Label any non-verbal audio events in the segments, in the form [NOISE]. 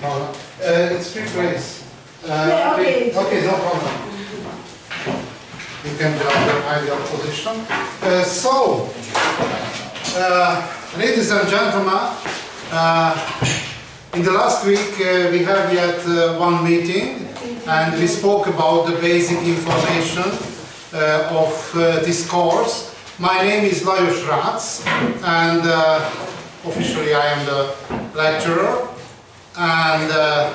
Problem. Uh, it's three ways. Uh, okay. No problem. You can jump the ideal position. Uh, so, uh, ladies and gentlemen, uh, in the last week uh, we had yet uh, one meeting and we spoke about the basic information uh, of uh, this course. My name is Lajos Rácz and uh, officially I am the lecturer and uh,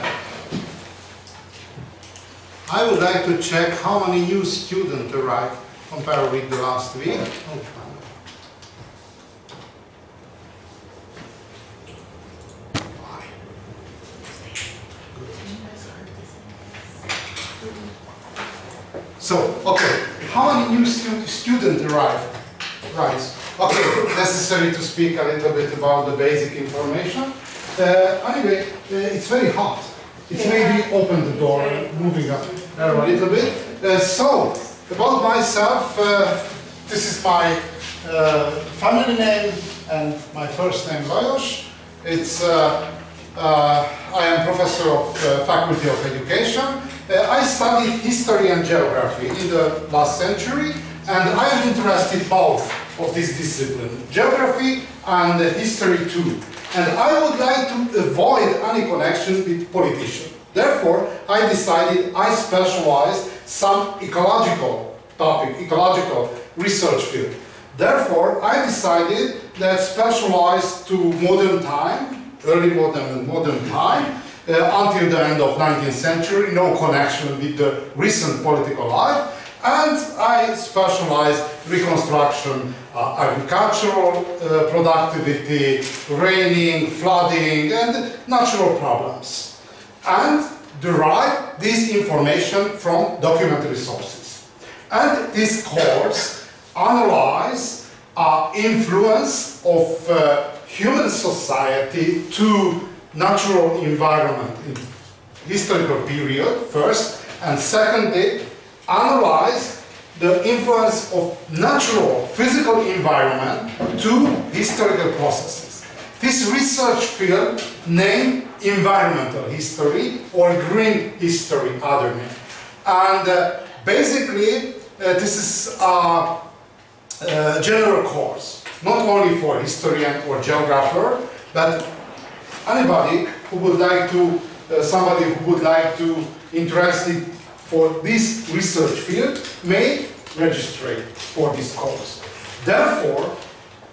I would like to check how many new students arrived compared with the last week. So, okay, how many new stu students arrived? Right, okay, necessary to speak a little bit about the basic information. Uh, anyway, uh, it's very hot. It's maybe open the door, moving up a little bit. Uh, so, about myself, uh, this is my uh, family name and my first name, Lajos. It's, uh, uh, I am professor of uh, Faculty of Education. Uh, I studied history and geography in the last century, and I am interested both of this discipline, geography and history too. And I would like to avoid any connection with politicians. Therefore, I decided I specialized some ecological topic, ecological research field. Therefore, I decided that specialized to modern time, early modern and modern time, until the end of 19th century, no connection with the recent political life, and I specialize reconstruction, uh, agricultural uh, productivity, raining, flooding, and natural problems, and derive this information from documentary sources. And this course analyze uh, influence of uh, human society to natural environment in historical period first, and secondly, analyze the influence of natural physical environment to historical processes. This research field named environmental history or green history other name. And uh, basically uh, this is a, a general course, not only for historian or geographer, but anybody who would like to, uh, somebody who would like to interested for this research field may register for this course. Therefore,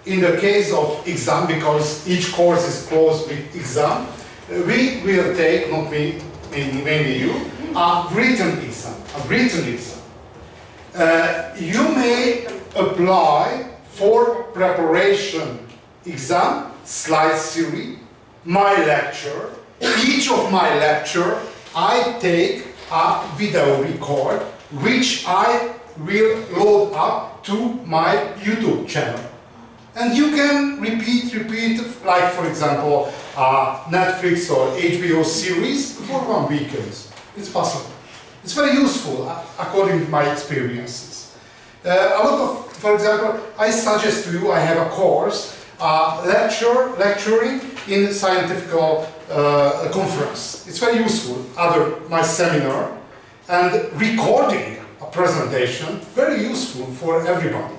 in the case of exam, because each course is closed with exam, uh, we will take, not me, mainly you, a written exam, a written exam. Uh, you may apply for preparation exam, slide series, my lecture. Each of my lecture, I take a video record, which I will load up to my YouTube channel. And you can repeat, repeat, like for example, Netflix or HBO series for one weekend. It's possible. It's very useful uh, according to my experiences. Uh, a lot of, for example, I suggest to you, I have a course, uh, lecture, lecturing in scientific uh, conference. It's very useful, other, my seminar, and recording a presentation, very useful for everybody.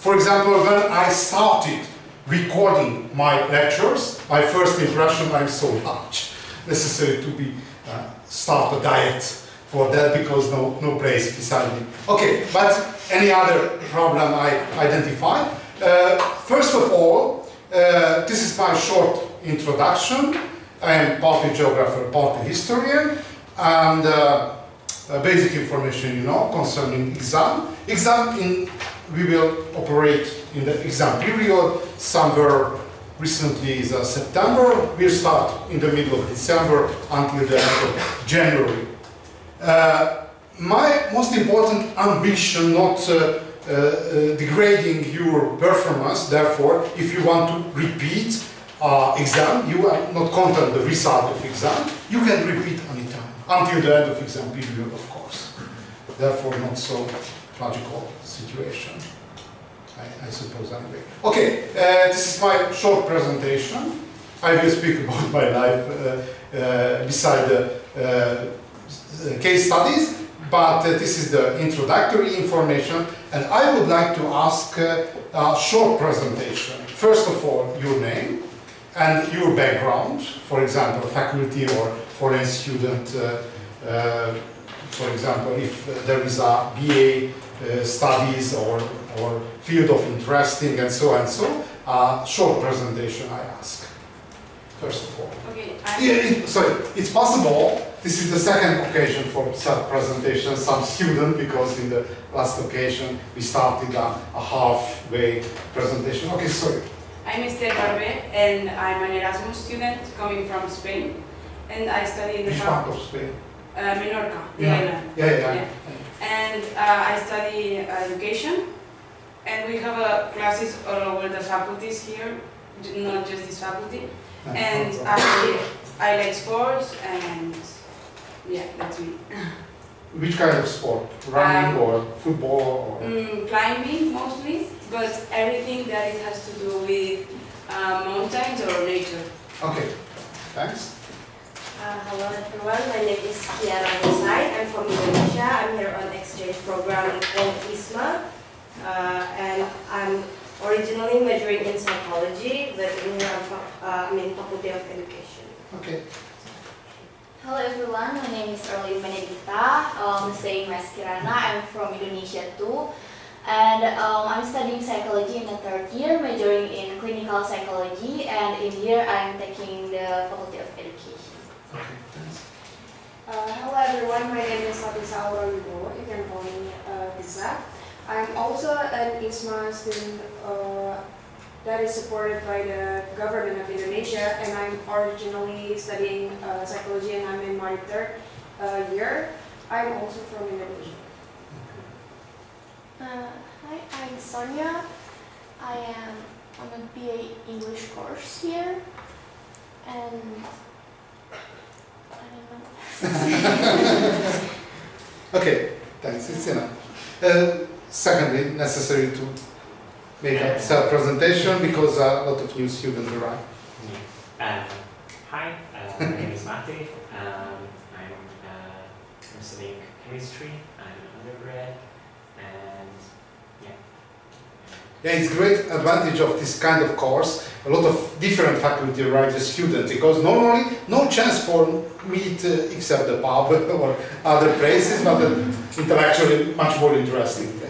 For example, when I started recording my lectures, my first impression, I'm so large. Necessary to be, uh, start a diet for that because no, no place beside me. Okay, but any other problem I identified? Uh, first of all, uh, this is my short introduction. I am partly geographer, partly historian, and uh, uh, basic information, you know, concerning exam. Exam in, we will operate in the exam period, somewhere recently is uh, September, we'll start in the middle of December until the end of January. Uh, my most important ambition, not degrading your performance, therefore, if you want to repeat uh, exam, you are not content the result of exam, you can repeat anytime. until the end of exam period, of course. Therefore, not so tragical situation, I, I suppose anyway. Okay, uh, this is my short presentation. I will speak [LAUGHS] about my life uh, uh, beside the uh, case studies, but uh, this is the introductory information, and I would like to ask uh, a short presentation. First of all, your name and your background, for example, faculty or foreign student, uh, uh, for example, if there is a BA uh, studies or, or field of interesting and so and so, uh, short presentation I ask, first of all. Okay, Yeah, it, sorry, it's possible, this is the second occasion for self-presentation, some student, because in the last occasion we started a, a halfway presentation. Okay, sorry. I'm Esther Barbe and I'm an Erasmus student coming from Spain. And I study in the Which part of Spain? uh, Menorca, the Yeah. island. Yeah, yeah, yeah. And uh, I study uh, education. And we have uh, classes all over the faculties here, not just this faculty. And I, I like sports and yeah, that's me. [LAUGHS] Which kind of sport? Running Um, or football or? Mm, climbing mostly, but everything that it has to do with uh, mountains or nature. Okay, thanks. Uh, hello everyone, my name is Kiara Desai. I'm from Indonesia. I'm here on exchange program called ISMA. Uh, and I'm originally majoring in psychology, but in here I'm fa- uh, I'm in Faculty of Education. Okay. Hello everyone, my name is Erlin Benedicta, um, same as Kirana, I'm from Indonesia too. And um, I'm studying psychology in the third year, majoring in clinical psychology, and in here I'm taking the Faculty of Education. Okay, thanks. Uh, hello everyone, my name is Fatisa Auroribo. You can call me uh, Tisa. I'm also an ISMA student uh, that is supported by the government of Indonesia, and I'm originally studying uh, psychology, and I'm in my third uh, year. I'm also from Indonesia. Uh, hi, I'm Sonia. I am on a BA English course here, and I don't know. [LAUGHS] Okay, thanks, it's enough. Uh, secondly, necessary to make a self-presentation because a lot of new students arrive. Um, hi, uh, my name is Mati. Um, I'm, uh, I'm studying chemistry. I'm an undergrad, and yeah. Yeah, it's great advantage of this kind of course. A lot of different faculty write the student because normally no chance for meet uh, except the pub [LAUGHS] or other places, but uh, intellectually much more interesting.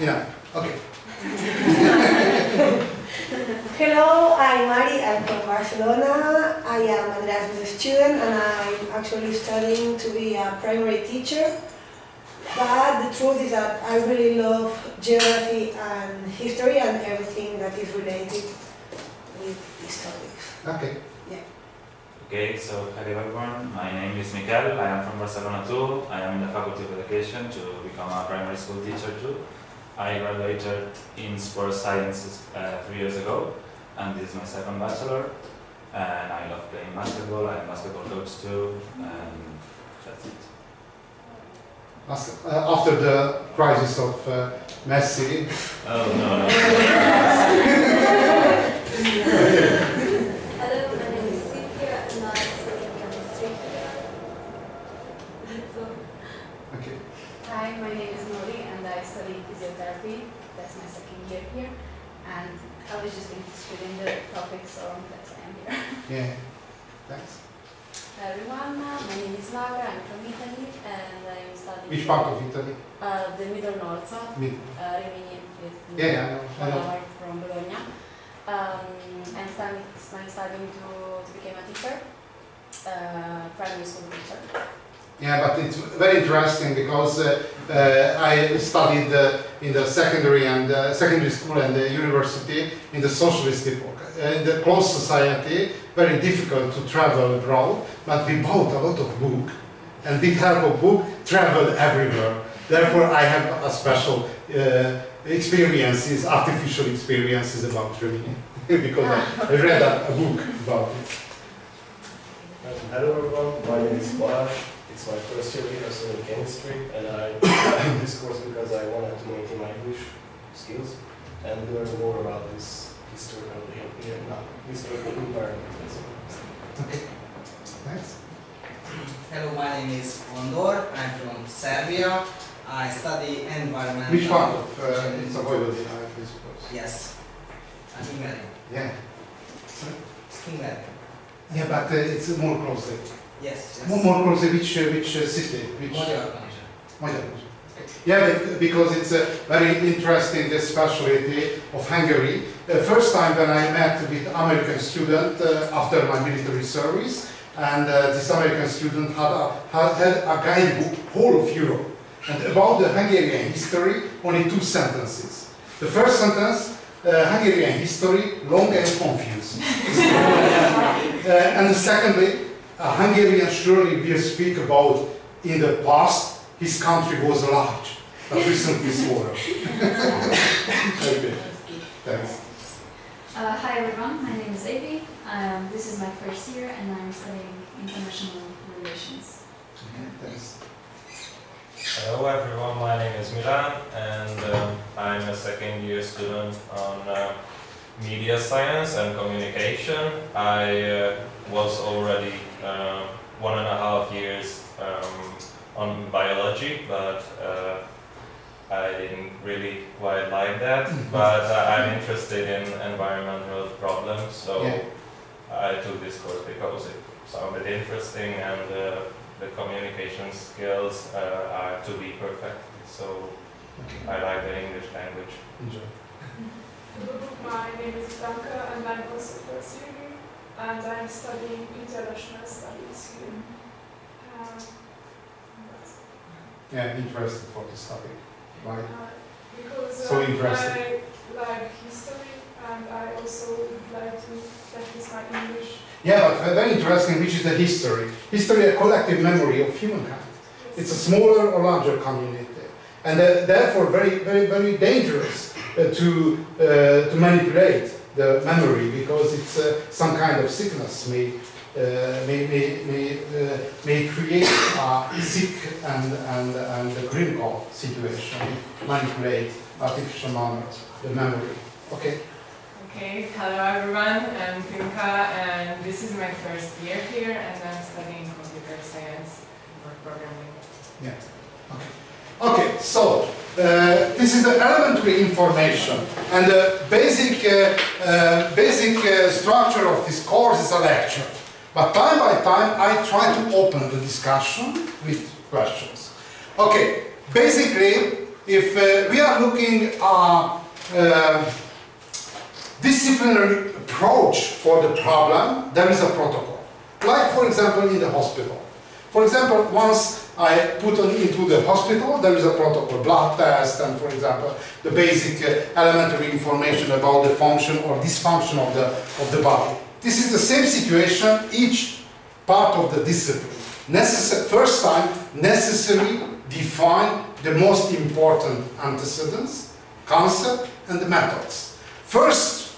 Yeah. Okay. Hello, I'm Mari, I'm from Barcelona. I am an Erasmus student and I'm actually studying to be a primary teacher. But the truth is that I really love geography and history and everything that is related with these topics. Okay. Yeah. Okay, so hello everyone. My name is Miguel. I am from Barcelona too. I am in the Faculty of Education to become a primary school teacher too. I graduated in sports sciences uh, three years ago, and this is my second bachelor. And I love playing basketball. I'm basketball coach too, and that's it. Uh, After the crisis of uh, Messi, Oh no, [LAUGHS] [LAUGHS] no. Hello, my name is Cynthia and I'm studying chemistry. okay. Hi, my name is Nori and I study physiotherapy. That's my second year here. And I was just interested in the topic, so that's why I'm here. Yeah. Thanks. Hi everyone, my name is Laura, I'm from Italy and I'm studying Which part of Italy? uh, the Middle North, uh, Mid. Rimini Yeah, yeah, I know. I know. from Bologna. Um, I'm studying, I'm studying to, to become a teacher, uh, primary school teacher. Yeah, but it's very interesting because uh, uh, I studied uh, in the secondary and uh, secondary school and the university in the socialist in the closed society, very difficult to travel abroad, but we bought a lot of book and with help of book traveled everywhere. Therefore, I have a special uh, experiences, artificial experiences about Rimini [LAUGHS] because I, read a, a book about it. Hello everyone, my name is Balázs. It's my first year here studying chemistry and I [COUGHS] took this course because I wanted to maintain my English skills and learn more about this historical, yeah, not historical environment. as. Thanks. Hello, my name is Ondor. I'm from Serbia. I study environmental. Which part of uh, it's avoidable, I suppose? Yes. I'm. Yeah. Ingeri. Yeah, but uh, it's more closely. Yes. yes. More, more closely, which, uh, which uh, city? Which, Magyarország. Magyarország. Yeah, because it's a very interesting specialty of Hungary. The first time when I met with American student uh, after my military service, and uh, this American student had a, had, a guidebook, whole of Europe, and about the Hungarian history, only two sentences. The first sentence, uh, Hungarian history, long and confused. [LAUGHS] Uh, and secondly, a Hungarian surely will speak about in the past his country was large, but recently smaller. [LAUGHS] okay. Thanks. Uh, hi everyone, my name is Avi. Um, this is my first year and I'm studying international relations. Okay, Thanks. Hello everyone, my name is Milan and um, I'm a second year student on uh, media science and communication. I uh, was already uh, one and a half years um, on biology, but uh, I didn't really quite like that. but uh, I'm interested in environmental problems, so Yeah. I took this course because it sounded interesting and uh, the communication skills uh, are to be perfect. So I like the English language. Enjoy. My name is Blanca and I'm also first year here and I'm studying international studies here. Um, that's- Yeah, interested for this topic. Why? uh, because So interesting. I like history and I also would like to practice my English. Yeah, but very interesting, which is the history. History, a collective memory of humankind. It's a smaller or larger community, and uh, therefore very, very, very dangerous uh, to uh, to manipulate the memory because it's uh, some kind of sickness may may may may, uh, may create a sick and and and a critical situation. Manipulate artificial manner the memory. Okay. Okay, hello everyone, I'm Pinka and this is my first year here and I'm studying computer science or programming. Yeah. Okay. Okay. So uh, this is the elementary information, and the basic uh, uh, basic uh, structure of this course is a lecture. But time by time, I try to open the discussion with questions. Okay. Basically, if uh, we are looking at uh, disciplinary approach for the problem, there is a protocol. Like, for example, in the hospital. For example, once I put on into the hospital, there is a protocol, blood test, and for example, the basic uh, elementary information about the function or dysfunction of the, of the body. This is the same situation, each part of the discipline. First time, necessary define the most important antecedents, concept, and the methods. First,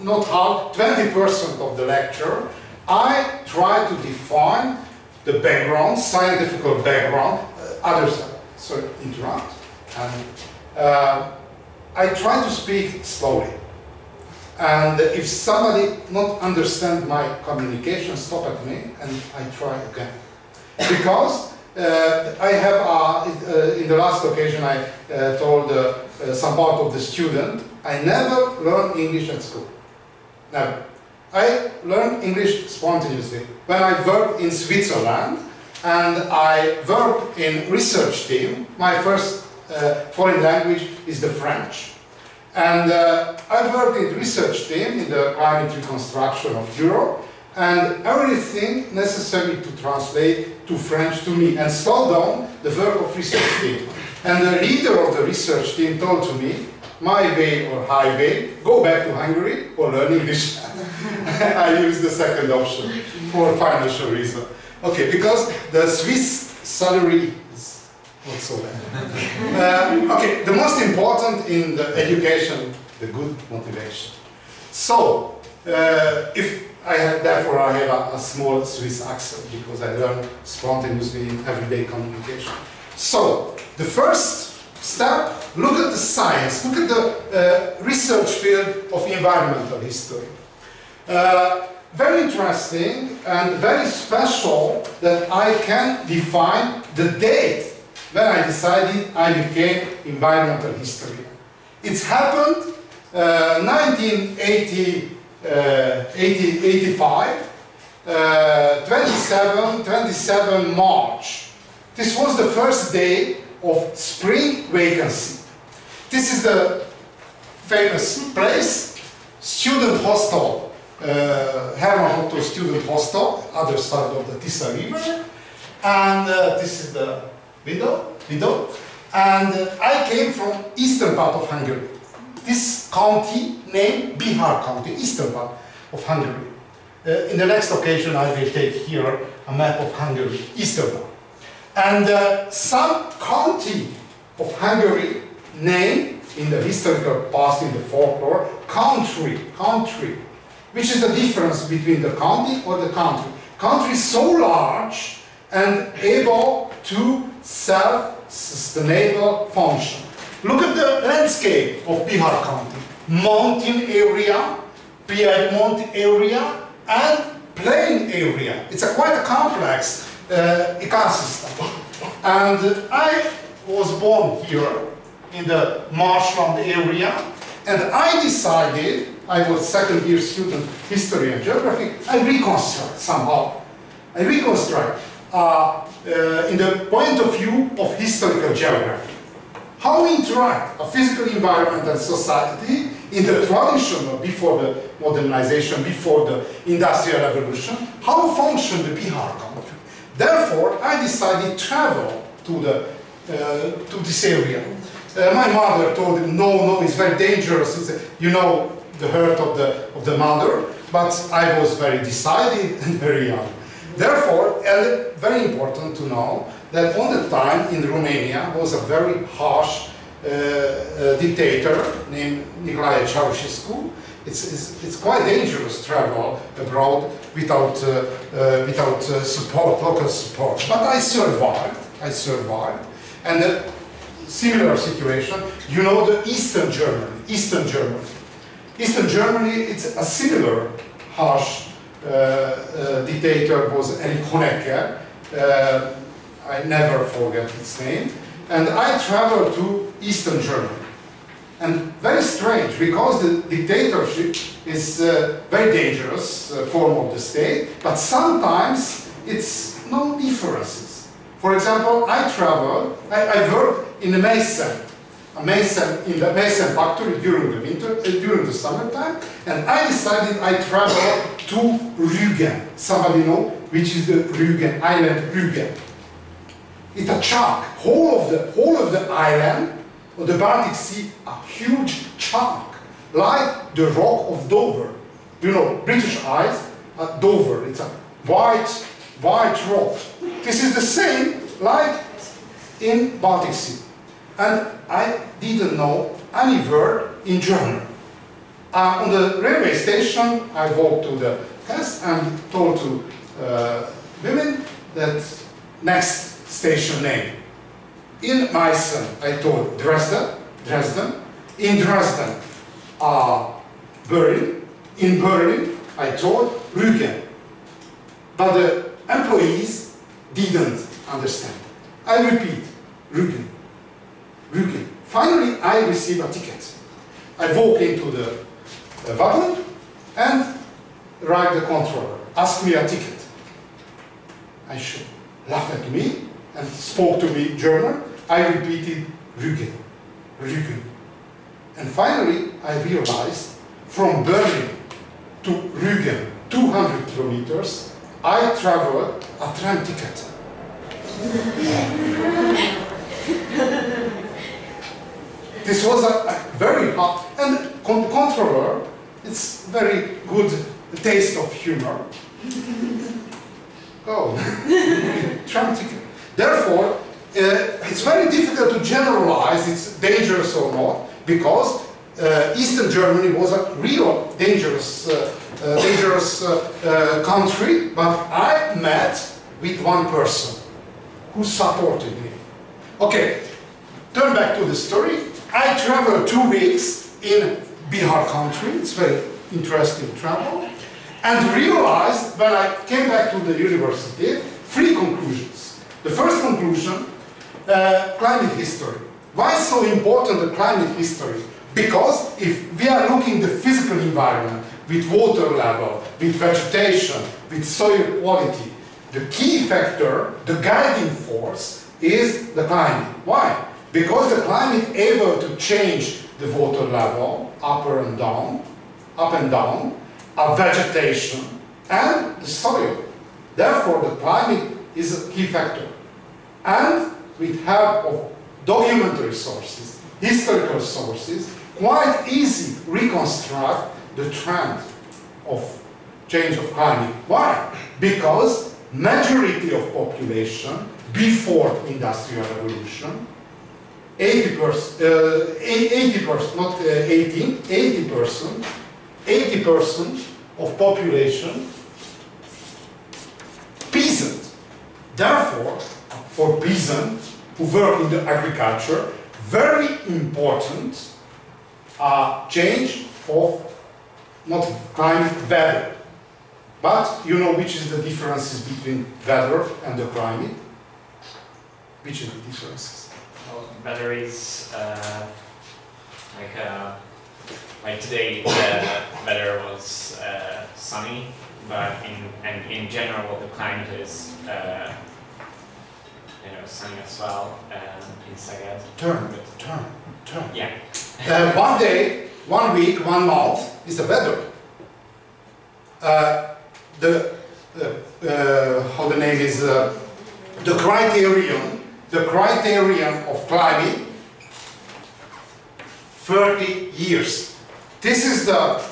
not half, 20% of the lecture, I try to define the background, scientific background, uh, others, sorry, interrupt, and uh, I try to speak slowly. And if somebody not understand my communication, stop at me and I try again. Because uh, I have, uh, uh, in the last occasion I uh, told uh, uh, some part of the student, I never learned English at school. Never. I learned English spontaneously. When I worked in Switzerland and I worked in research team, my first foreign language is the French. And uh, I worked in research team in the climate reconstruction of Europe and everything necessary to translate to French to me and slow down the work of research team. And the leader of the research team told to me, my way or highway, go back to Hungary or learn English. [LAUGHS] I use the second option for financial reason. Okay, because the Swiss salary not so bad. Uh, okay, the most important in the education, the good motivation. So, uh, if I have, therefore I have a, a small Swiss accent because I learn spontaneously in everyday communication. So, the first step, look at the science, look at the uh, research field of environmental history. Uh, very interesting and very special that I can define the date when I decided I became environmental history. It's happened uh, 1980, uh, 80, 85, uh, 27, 27 March. This was the first day of spring vacancy. This is the famous place, student hostel, uh, Herman Ottó student hostel, other side of the Tisza River. And uh, this is the window, window. And uh, I came from eastern part of Hungary. This county named Bihar County, eastern part of Hungary. Uh, in the next occasion I will take here a map of Hungary, eastern part. And uh, some county of Hungary name in the historical past, in the folklore, country, country. Which is the difference between the county or the country? Country is so large and able to self-sustainable function. Look at the landscape of Bihar County. Mountain area, Piedmont area, and plain area. It's a quite a complex uh, ecosystem. [LAUGHS] And I was born here in the marshland area, and I decided, I was second year student, history and geography, I reconstruct somehow. I reconstruct uh, uh, in the point of view of historical geography. How interact a physical environment and society in the tradition before the modernization, before the industrial revolution, how function the Bihar country. Therefore, I decided to travel to, the, uh, to this area. Uh, my mother told him, no, no, it's very dangerous. It's you know, the hurt of the, of the mother. But I was very decided [LAUGHS] and very young. Therefore, very important to know that on the time in Romania was a very harsh uh, uh, dictator named Nicolae Ceausescu. It's, it's, it's, quite dangerous to travel abroad without, uh, uh without uh, support, local support. But I survived, I survived. And a similar situation, you know the Eastern Germany, Eastern Germany. Eastern Germany, it's a similar harsh Uh, uh, dictator was Erich Honecker. Uh, I never forget his name. And I traveled to Eastern Germany. And very strange, because the dictatorship is a very dangerous uh, form of the state, but sometimes it's no differences. For example, I travel, I, I worked in a mason, a mason in the mason factory during the winter, uh, during the summertime, and I decided I travel to Rügen. Somebody know which is the Rügen island? Rügen. It's a chunk, whole of the whole of the island of the Baltic Sea, a huge chunk, like the rock of Dover. You know, British Isles, uh, Dover. It's a white, white rock. This is the same like in Baltic Sea. And I didn't know any word in German. Uh, on the railway station, I walked to the test and told to uh, women that next station name. In Meissen, I told Dresden, Dresden. In Dresden, uh, Berlin. In Berlin, I told Rügen. But the employees didn't understand. I repeat, Rügen, Finally, I receive a ticket. I walk into the a wagon and write the controller, ask me a ticket. I should laugh at me and spoke to me German. I repeated Rügen, Rügen. And finally, I realized from Berlin to Rügen, 200 kilometers, I traveled a tram ticket. [LAUGHS] this was a, a very hot, and controller it's very good taste of humor. [LAUGHS] [LAUGHS] Trump. Therefore, uh, it's very difficult to generalize it's dangerous or not because uh, Eastern Germany was a real dangerous, uh, uh, dangerous uh, uh, country, but I met with one person who supported me. Okay, turn back to the story. I traveled two weeks in Bihar country. It's very interesting travel. And realized when I came back to the university, three conclusions. The first conclusion, uh, climate history. Why so important the climate history? Because if we are looking the physical environment with water level, with vegetation, with soil quality, the key factor, the guiding force is the climate. Why? Because the climate able to change the water level up and down, up and down, a vegetation and the soil. Therefore, the climate is a key factor. And with help of documentary sources, historical sources, quite easy reconstruct the trend of change of climate. Why? Because majority of population before industrial revolution 80 percent, uh, 80 percent, not uh, 18, 80 percent, 80 percent of population peasant. Therefore, for peasant who work in the agriculture, very important uh, change of not climate weather. But you know which is the differences between weather and the climate? Which is the differences? Batteries, uh, like uh, like today the weather was uh, sunny, but in and in general the climate is uh, you know sunny as well um, in Szeged. Turn, But- turn, turn. Yeah. Uh, one day, one week, one month is the weather. Uh, the how the name is uh, the criterion, the criterion of climate. 30 years. This is the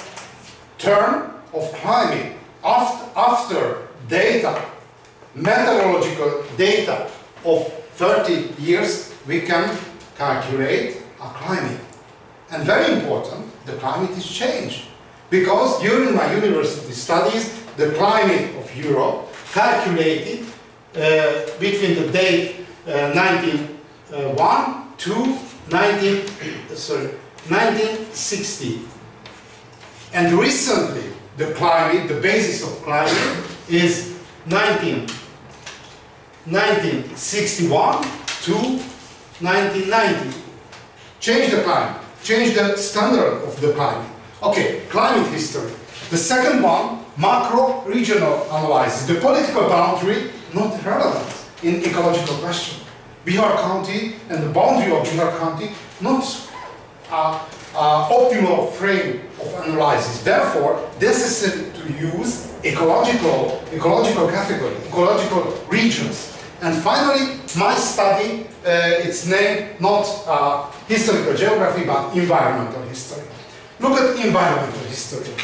term of climate after, after data, meteorological data of 30 years, we can calculate a climate. And very important, the climate is changed. Because during my university studies, the climate of Europe calculated uh, between the date 1901 to 19, uh, uh, sorry, 1960. And recently, the climate, the basis of climate is 19, 1961 to 1990. Change the climate, change the standard of the climate. Okay, climate history. The second one, macro regional analysis. The political boundary not relevant in ecological question. Bihar County and the boundary of Bihar County not uh, uh, optimal frame of analysis. Therefore, necessary to use ecological, ecological category, ecological regions. And finally, my study, uh, its name not uh, historical geography, but environmental history. Look at environmental history.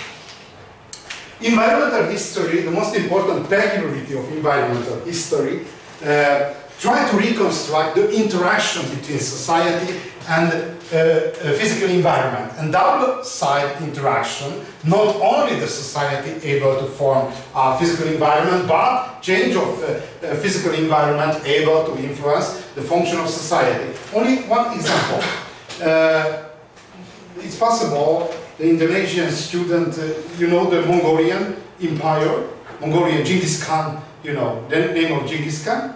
Environmental history, the most important peculiarity of environmental history, uh, try to reconstruct the interaction between society and uh, uh, physical environment. And double side interaction, not only the society able to form a physical environment, but change of uh, uh, physical environment able to influence the function of society. Only one example. Uh, it's possible the Indonesian student, you know the Mongolian Empire, Mongolian Genghis Khan, you know, the name of Genghis Khan?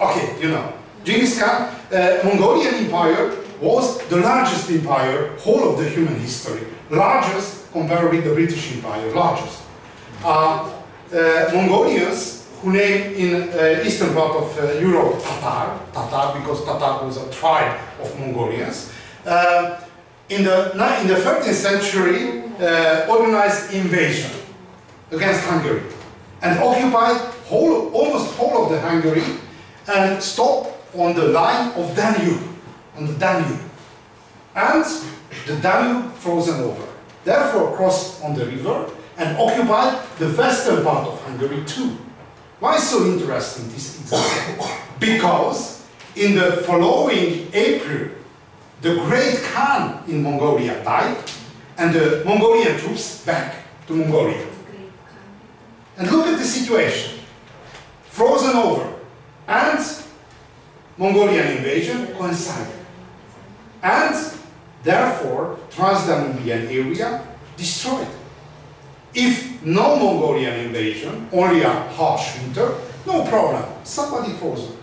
Okay, you know. Genghis Khan, uh, Mongolian Empire was the largest empire, whole of the human history. Largest compared with the British Empire, largest. Uh, uh, Mongolians, who name in uh, eastern part of uh, Europe Tatar, Tatar because Tatar was a tribe of Mongolians, uh, in the, in the 13th century organized invasion against Hungary and occupied whole, almost whole of the Hungary and stopped on the line of Danube, on the Danube. And the Danube frozen over. Therefore crossed on the river and occupied the western part of Hungary too. Why so interesting this example? [COUGHS] because in the following April the great Khan in Mongolia died, and the Mongolian troops back to Mongolia. And look at the situation. Frozen over and Mongolian invasion coincided. And therefore, Trans-Danubian area destroyed. If no Mongolian invasion, only a harsh winter, no problem, somebody frozen.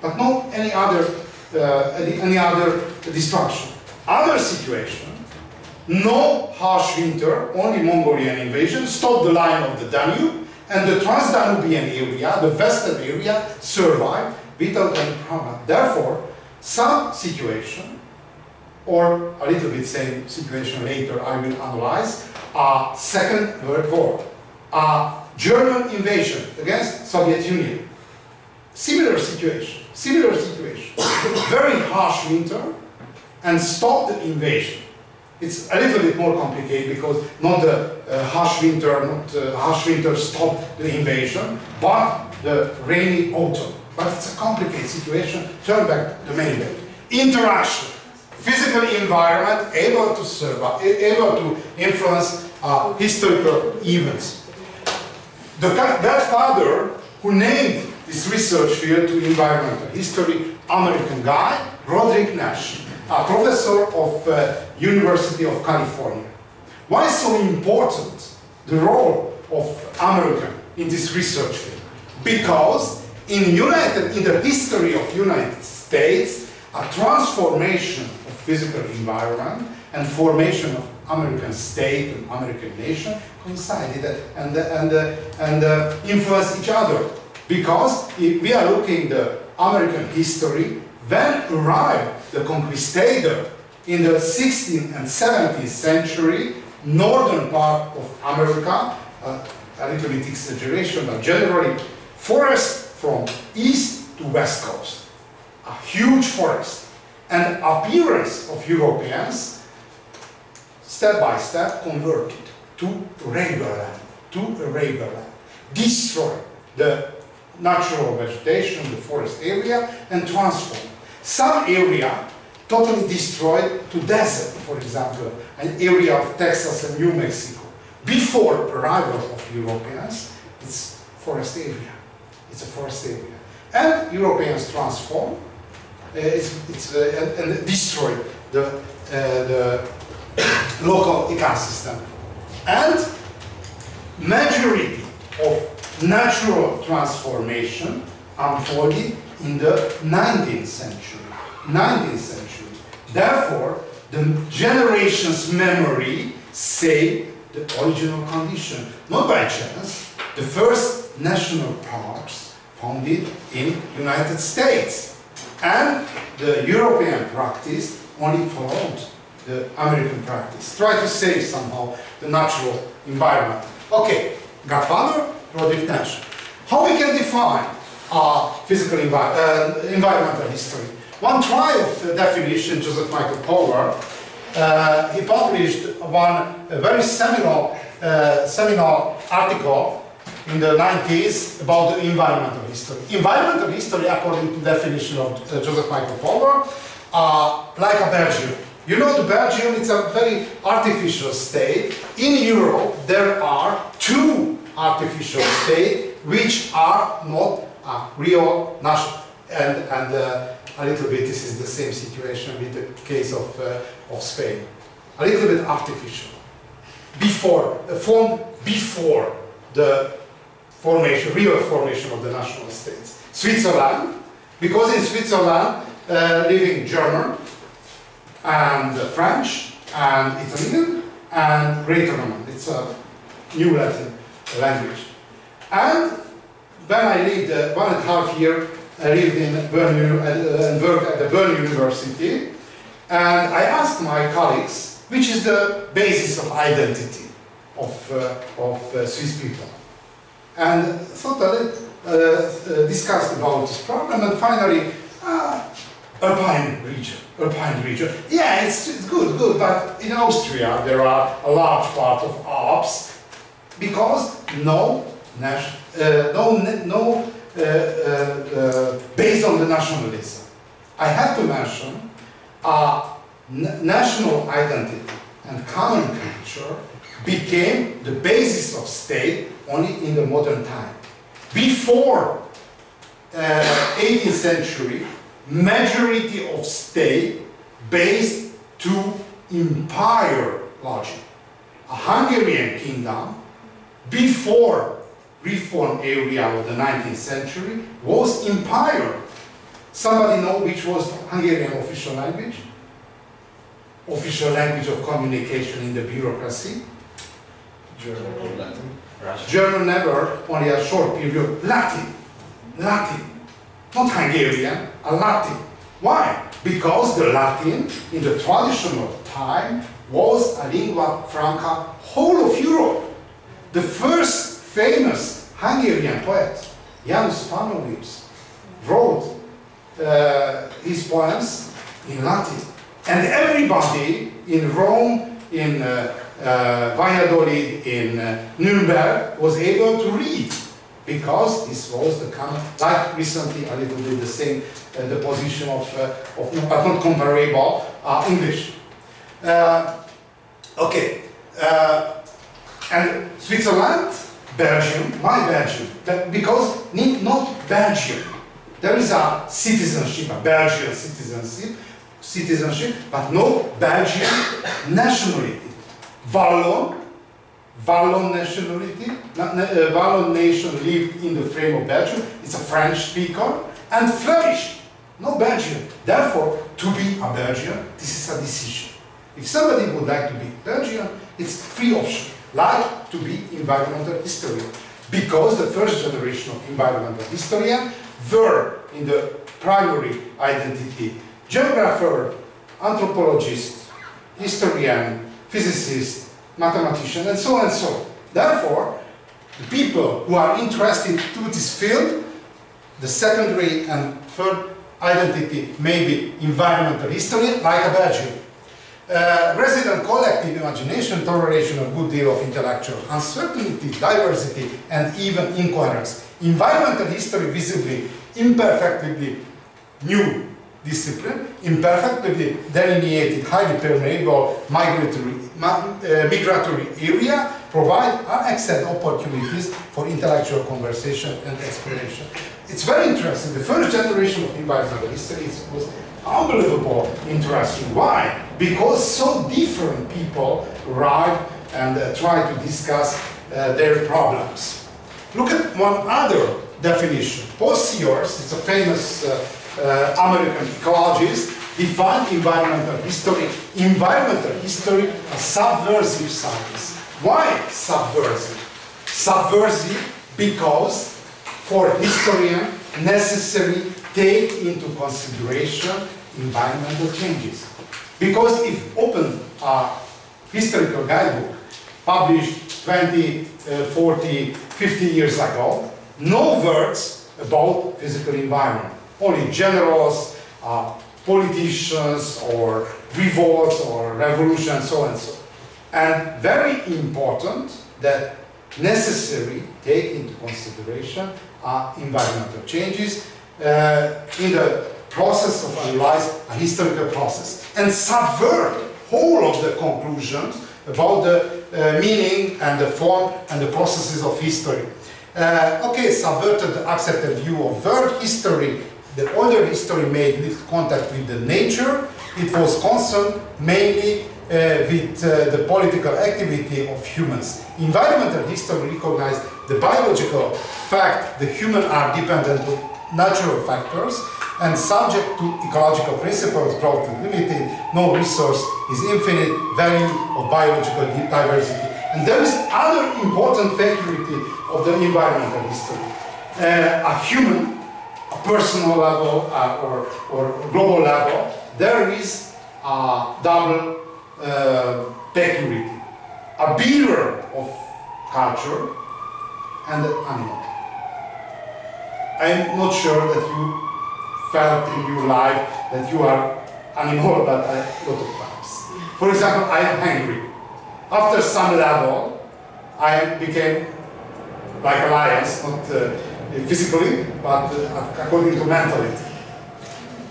But no any other, uh, any, other destruction. Other situation, no harsh winter, only Mongolian invasion, stop the line of the Danube, and the Trans-Danubian area, the western area, survived without any problem. Therefore, some situation, or a little bit same situation later I will analyze, a Second World War, a German invasion against Soviet Union. Similar situation, similar situation. [COUGHS] Very harsh winter and stopped the invasion. It's a little bit more complicated because not the uh, harsh winter, not uh, harsh winter stopped the invasion, but the rainy autumn. But it's a complicated situation. Turn back the main way. Interaction, physical environment able to survive, able to influence uh, historical events. The that father who named this research field to environmental history, American guy, Roderick Nash, a professor of uh, University of California. Why so important the role of America in this research field? Because in United, in the history of United States, a transformation of physical environment and formation of American state and American nation coincided and, and, and uh, influenced each other. Because if we are looking the American history, when arrived the conquistador in the 16th and 17th century, northern part of America, uh, a little bit exaggeration, but generally forest from east to west coast. A huge forest. And appearance of Europeans, step by step, converted to regular land, to regular land. Destroy the natural vegetation, the forest area, and transform. Some area totally destroyed to desert, for example, an area of Texas and New Mexico. Before arrival of Europeans, it's forest area. It's a forest area. And Europeans transform, uh, it's, it's, uh, and, and, destroy the, uh, the [COUGHS] local ecosystem. And majority of natural transformation unfolded in the 19th century. 19th century. Therefore, the generation's memory say the original condition. Not by chance, the first national parks founded in United States. And the European practice only followed the American practice. Try to save somehow the natural environment. Okay, Godfather, Roderick Nash. How we can define uh, physical envi uh, environmental history? One uh, definition, Joseph Michael Power, uh, he published one very seminal, uh, seminal article in the 90s about the environmental history. Environmental history, according to definition of uh, Joseph Michael Power, uh, like a Belgium. You know the Belgium, it's a very artificial state. In Europe, there are two artificial states which are not uh, real national. And, and uh, a little bit, this is the same situation with the case of, uh, of Spain. A little bit artificial. Before, uh, formed before the formation, real formation of the national states. Switzerland, because in Switzerland uh, living German and French and Italian and Great Roman. It's a new Latin language. And when I lived uh, one and a half year, I lived in Bern uh, and worked at the Bern University, and I asked my colleagues, which is the basis of identity of, uh, of uh, Swiss people and thought little, uh, uh, discussed about this problem, and finally, uh, Alpine region, Alpine region. Yeah, it's, it's good, good, but in Austria there are a large part of Alps because no, uh, no, no uh, uh, based on the nationalism. I have to mention n- national identity and common culture became the basis of state only in the modern time. Before uh, 18th century, majority of state based to empire logic. A Hungarian kingdom before reform area of the 19th century was empire. Somebody know which was Hungarian official language? Official language of communication in the bureaucracy? German Latin? Russian. German never, only a short period. Latin. Latin. Not Hungarian, a Latin. Why? Because the Latin, in the traditional time, was a lingua franca whole of Europe. The first famous Hungarian poet, Janus Pannonius, wrote uh, his poems in Latin. And everybody in Rome, in uh, uh, Valladolid, in uh, Nuremberg was able to read because this was the common, like recently a little bit the same, uh, the position of, uh, of but not comparable, English. Okay, and Switzerland, Belgium, my Belgium? That- because need not Belgium. There is a citizenship, a Belgian citizenship, citizenship, but no Belgian nationality. Wallon, Wallon nationality, na- na- uh, Wallon nation lived in the frame of Belgium. It's a French speaker and flourished. No Belgian. Therefore, to be a Belgian, this is a decision. If somebody would like to be Belgian, it's free option. Like to be environmental historian. Because the first generation of environmental historian were in the primary identity geographer, anthropologist, historian, physicist, mathematician, and so on and so on. Therefore, the people who are interested to this field, the secondary and third identity may be environmental history, like a Belgian. Uh, resident collective imagination, toleration of good deal of intellectual uncertainty, diversity, and even incoherence. Environmental history visibly, imperfectly new discipline, imperfectly delineated, highly permeable migratory, uh, migratory area, provide unexcelled opportunities for intellectual conversation and exploration. It's very interesting. The first generation of environmental history was unbelievable interesting. Why? Because so different people arrive and uh, try to discuss uh, their problems. Look at one other definition. Paul Sears is a famous uh, uh, American ecologist, defined environmental history, environmental history as subversive science. Why subversive? Subversive because for historian necessary take into consideration environmental changes. Because if open a historical guidebook published 20, uh, 40, 50 years ago, no words about physical environment. Only generals, uh, politicians, or revolts, or revolutions, so and so. And very important that necessary take into consideration are environmental changes uh, in the process of analyze a historical process and subvert whole of the conclusions about the uh, meaning and the form and the processes of history. Uh, okay, subverted the accepted view of world history. The older history made little contact with the nature. It was concerned mainly uh, with uh, the political activity of humans. Environmental history recognized the biological fact that humans are dependent on natural factors and subject to ecological principles, growth limited, no resource is infinite, value of biological diversity. And there is other important peculiarity of the environmental history. Uh, a human, a personal level uh, or, or global level, there is a double uh, peculiarity. A bearer of culture and an animal. I'm not sure that you felt in your life that you are animal, but a lot of times. For example, I am hungry. After some level, I became like a lion, not uh, physically, but uh, according to mentality.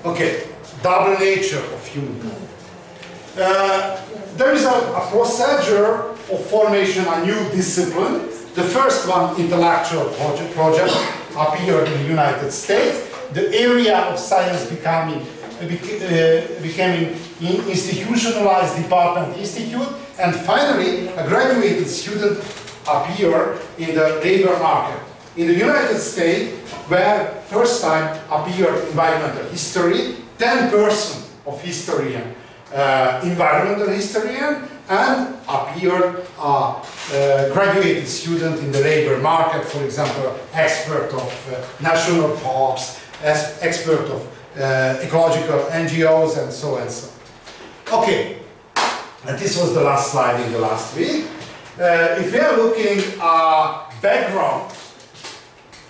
Okay, double nature of humankind. Uh, there is a, a procedure of formation, a new discipline. The first one, intellectual project, project appeared in the United States. The area of science becoming, uh, becoming institutionalized department institute, and finally, a graduated student appeared in the labor market. In the United States, where first time appeared environmental history, 10 percent of historian, uh, environmental historian, and appeared a graduated student in the labor market, for example, expert of uh, national parks, expert of uh, ecological NGOs, and so and so. Okay, and this was the last slide in the last week. Uh, if we are looking at background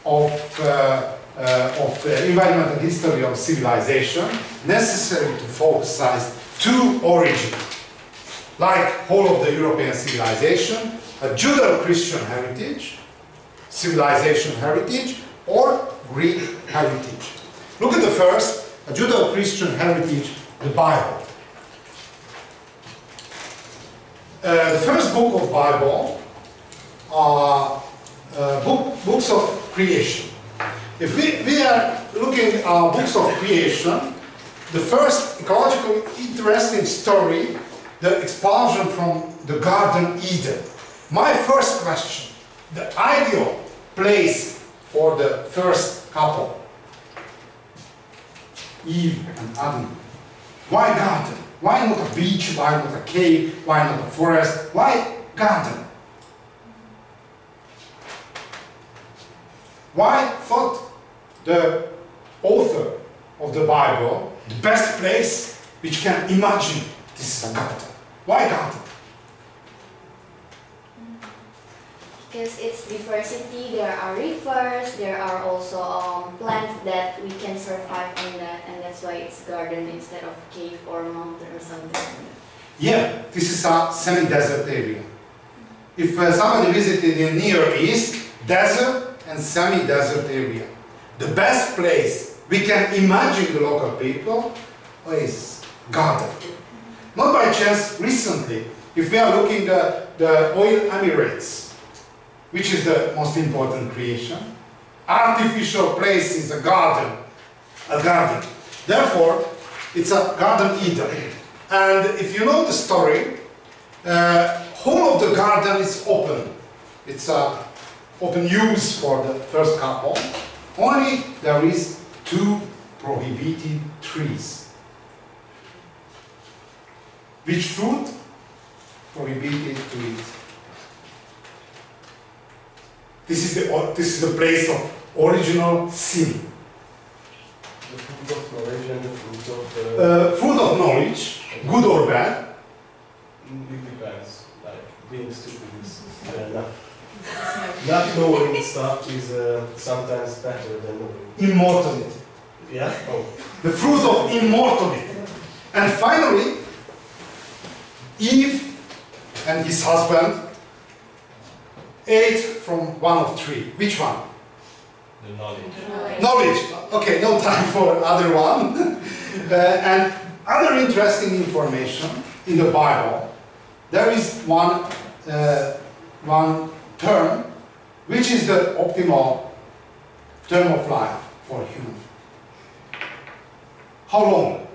of, uh, uh, of the environmental history of civilization, necessary to focus two origins, like whole of the European civilization, a Judeo-Christian heritage, civilization heritage, or Greek heritage. Look at the first, a Judeo-Christian heritage, the Bible. Uh, the first book of Bible are uh, book, books of creation. If we, we are looking at books of creation, the first ecological interesting story, the expulsion from the Garden Eden. My first question, the ideal place for the first couple, Eve and Adam. Why garden? Why not a beach? Why not a cave? Why not a forest? Why garden? Why thought the author of the Bible the best place which can imagine this is a garden? Why garden? Because it's diversity, there are rivers, there are also um, plants that we can survive on that, and that's why it's garden instead of cave or mountain or something. Yeah, this is a semi-desert area. If uh, somebody visited the Near East, desert and semi-desert area. The best place we can imagine the local people is garden. Not by chance, recently, if we are looking at the oil Emirates, which is the most important creation, artificial place is a garden, a garden. Therefore, it's a garden Eden. And if you know the story, uh, whole of the garden is open. It's a open use for the first couple. Only there is two prohibited trees. Which fruit? Prohibited to eat. This is the this is the place of original sin. The fruit of knowledge and the fruit of... Uh, fruit of knowledge, good or bad. It depends. Like, being stupid is uh, not... Not knowing stuff is uh, sometimes better than knowing. Immortality. Yeah? Oh. The fruit of immortality. And finally, Eve and his husband ate from one of three. Which one? The knowledge. Knowledge. Okay, no time [LAUGHS] for other one. [LAUGHS] Uh, and other interesting information in the Bible. There is one uh, one term, which is the optimal term of life for human. How long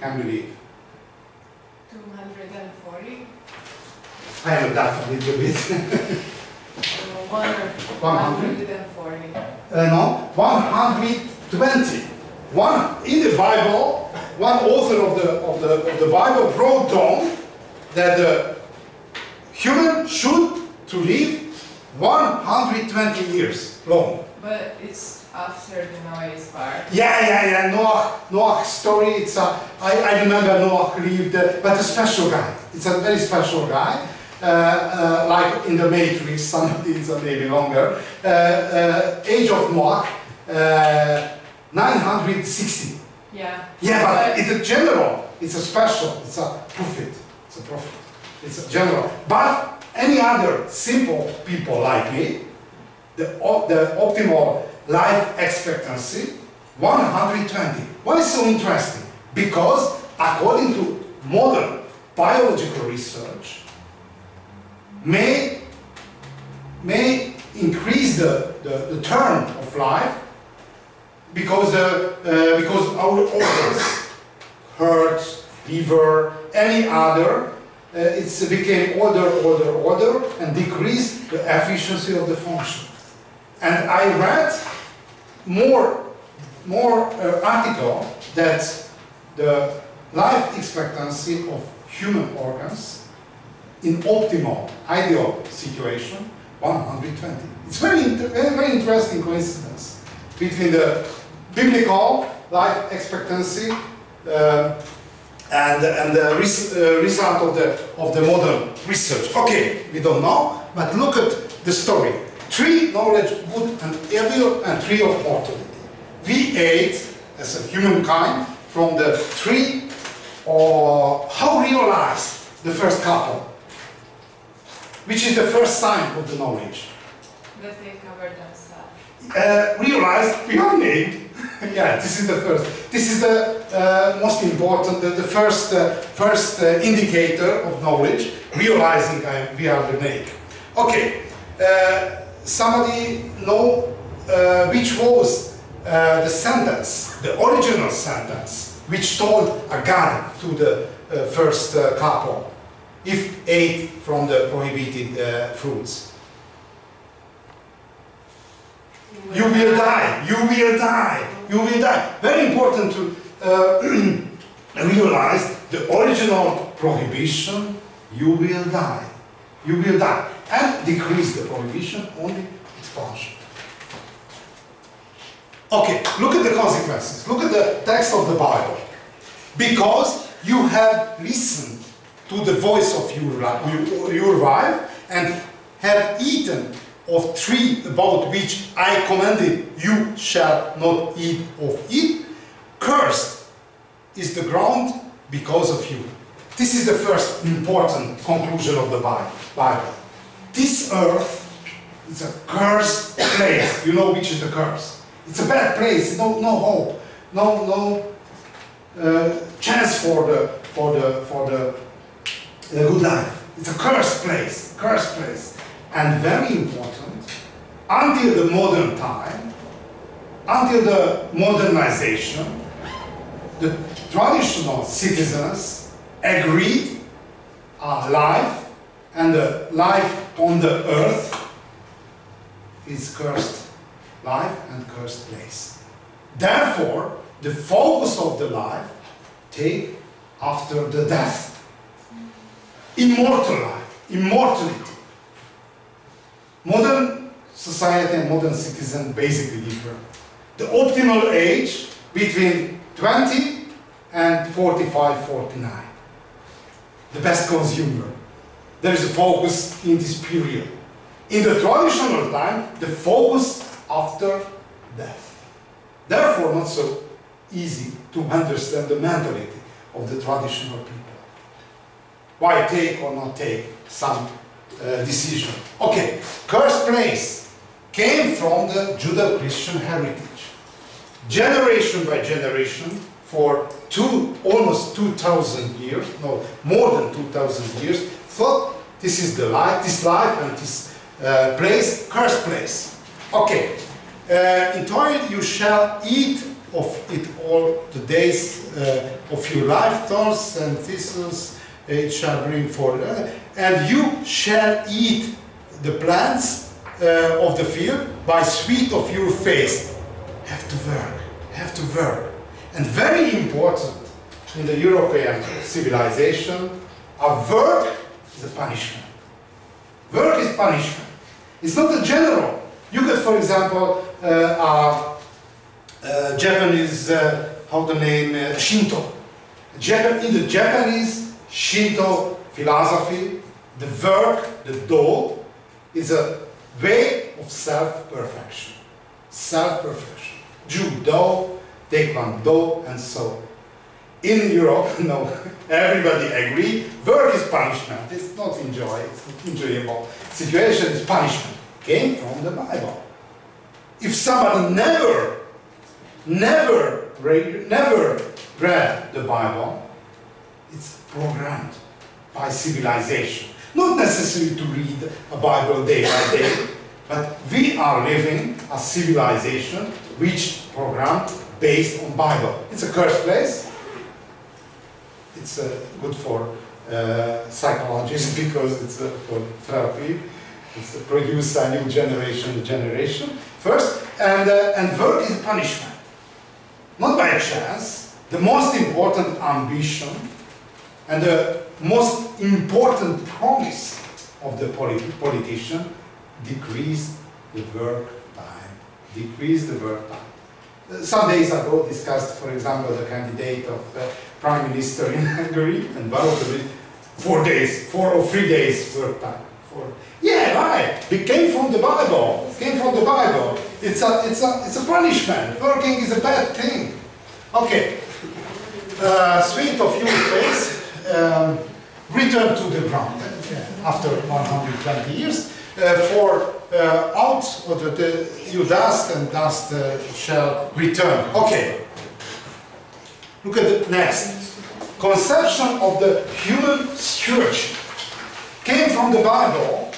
can we live? 240. I am deaf a little bit. [LAUGHS] Uh, 100? 140. uh, no, 120. One in the Bible, one author of the of the of the Bible wrote down that the human should to live 120 years long. But it's after the Noah's part. Yeah, yeah, yeah. Noah, Noah story. It's a. I, I remember Noah lived, uh, but a special guy. It's a very special guy. Uh, uh, like in the Matrix, [LAUGHS] somebody is maybe longer. Uh, uh, age of Noah, uh, 960. Yeah. Yeah, but it's a general. It's a special. It's a prophet. It's a prophet. It's a general. But any other simple people like me, the, the optimal life expectancy, 120. Why is so interesting? Because according to modern biological research, may, may increase the, the, the term of life because, uh, uh, because our organs, heart, liver, any other, uh, became older, older, older, and decreased the efficiency of the function. And I read more, more uh, article that the life expectancy of human organs in optimal, ideal situation, 120. It's very, inter very, interesting coincidence between the biblical life expectancy uh, and, and the res uh, result of the, of the modern research. Okay, we don't know, but look at the story. Tree knowledge, good and evil, and tree of mortality. We ate, as a humankind, from the tree, or how realized the first couple? Which is the first sign of the knowledge? That they cover themselves. Uh, realized we are [LAUGHS] yeah, this is the first. This is the uh, most important, the, the first, uh, first uh, indicator of knowledge, realizing I, we are the naked. Okay, uh, somebody know uh, which was uh, the sentence, the original sentence, which told a God to the first couple, if ate from the prohibited fruits. You will die, you will die, you will die. Very important to uh, [CLEARS THROAT] realize the original prohibition, you will die. You will die. And decrease the prohibition, only expulsion. Okay, look at the consequences. Look at the text of the Bible. Because you have listened to the voice of your, your wife and have eaten of tree about which I commanded you shall not eat of it, cursed is the ground because of you. This is the first important conclusion of the Bible. This earth is a cursed place. You know which is the curse. It's a bad place. No, no hope. No, no uh, chance for the for the for the, the good life. It's a cursed place. Cursed place. And very important, until the modern time, until the modernization, the traditional citizens agreed uh, life and the life on the earth is cursed life and cursed place. Therefore, the focus of the life take after the death. Immortal life, immortality. Modern society and modern citizen basically differ. The optimal age between 20 and 45, 49. The best consumer. There is a focus in this period. In the traditional time, the focus after death. Therefore, not so easy to understand the mentality of the traditional people. Why take or not take some uh, decision? Okay, cursed place came from the Judeo-Christian heritage. Generation by generation, for two, almost 2,000 years, no, more than 2,000 years, thought this is the life, this life and this uh, place, cursed place. Okay, uh, in toil you shall eat of it all the days uh, of your life, thorns and thistles it shall bring forth, uh, and you shall eat the plants uh, of the field by sweat of your face. Have to work, have to work. And very important in the European civilization, a work is a punishment. Work is punishment. It's not a general. You could, for example, uh, Japanese, uh, how the name, uh, Shinto. Japan, in the Japanese Shinto philosophy, the work, the do, is a way of self-perfection. Self-perfection. Judo, Taekwondo, and so on. In Europe, [LAUGHS] no, everybody agree, work is punishment. It's not enjoy, it's not enjoyable. Situation is punishment. Came from the Bible. If somebody never, never, never read the Bible, It's programmed by civilization. Not necessary to read a Bible day by day, but we are living a civilization which programmed based on Bible. It's a cursed place. It's uh, good for uh, psychologists [LAUGHS] because it's uh, for therapy. It's produce a new generation, generation first, and and work is punishment, not by chance. The most important ambition and the most important promise of the politi politician decrease the work time. Decrease the work time. Some days ago discussed, for example, the candidate of uh, prime minister in Hungary, and of four days, four or three days work time. Four. Yeah, right. It came from the Bible. It came from the Bible. It's a, it's a, it's a punishment. Working is a bad thing. Okay. Uh, sweet of human face um, return to the ground uh, after 120 years. Uh, for uh, out of the, the you dust and dust uh, shall return. Okay. Look at the next. Conception of the human stewardship came from the Bible,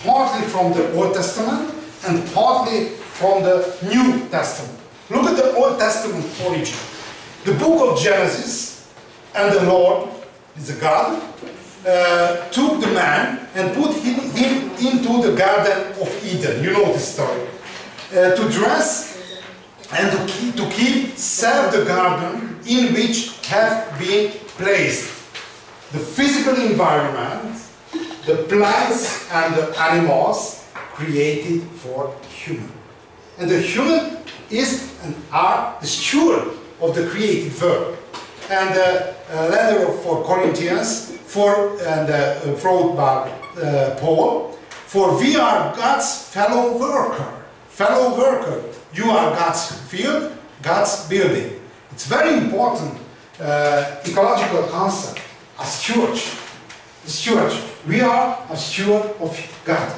partly from the Old Testament and partly from the New Testament. Look at the Old Testament origin. The book of Genesis and the Lord is a God uh, took the man and put him, into the Garden of Eden. You know the story. Uh, to dress and to keep, to keep, serve the garden in which have been placed. The physical environment, the plants and the animals created for human. And the human is and are the steward of the created world. And the uh, letter for Corinthians for and uh, wrote by uh, Paul, for we are God's fellow worker. Fellow worker. You are God's field, God's building. It's very important uh, ecological concept, a stewardship. The stewardship. We are a steward of God.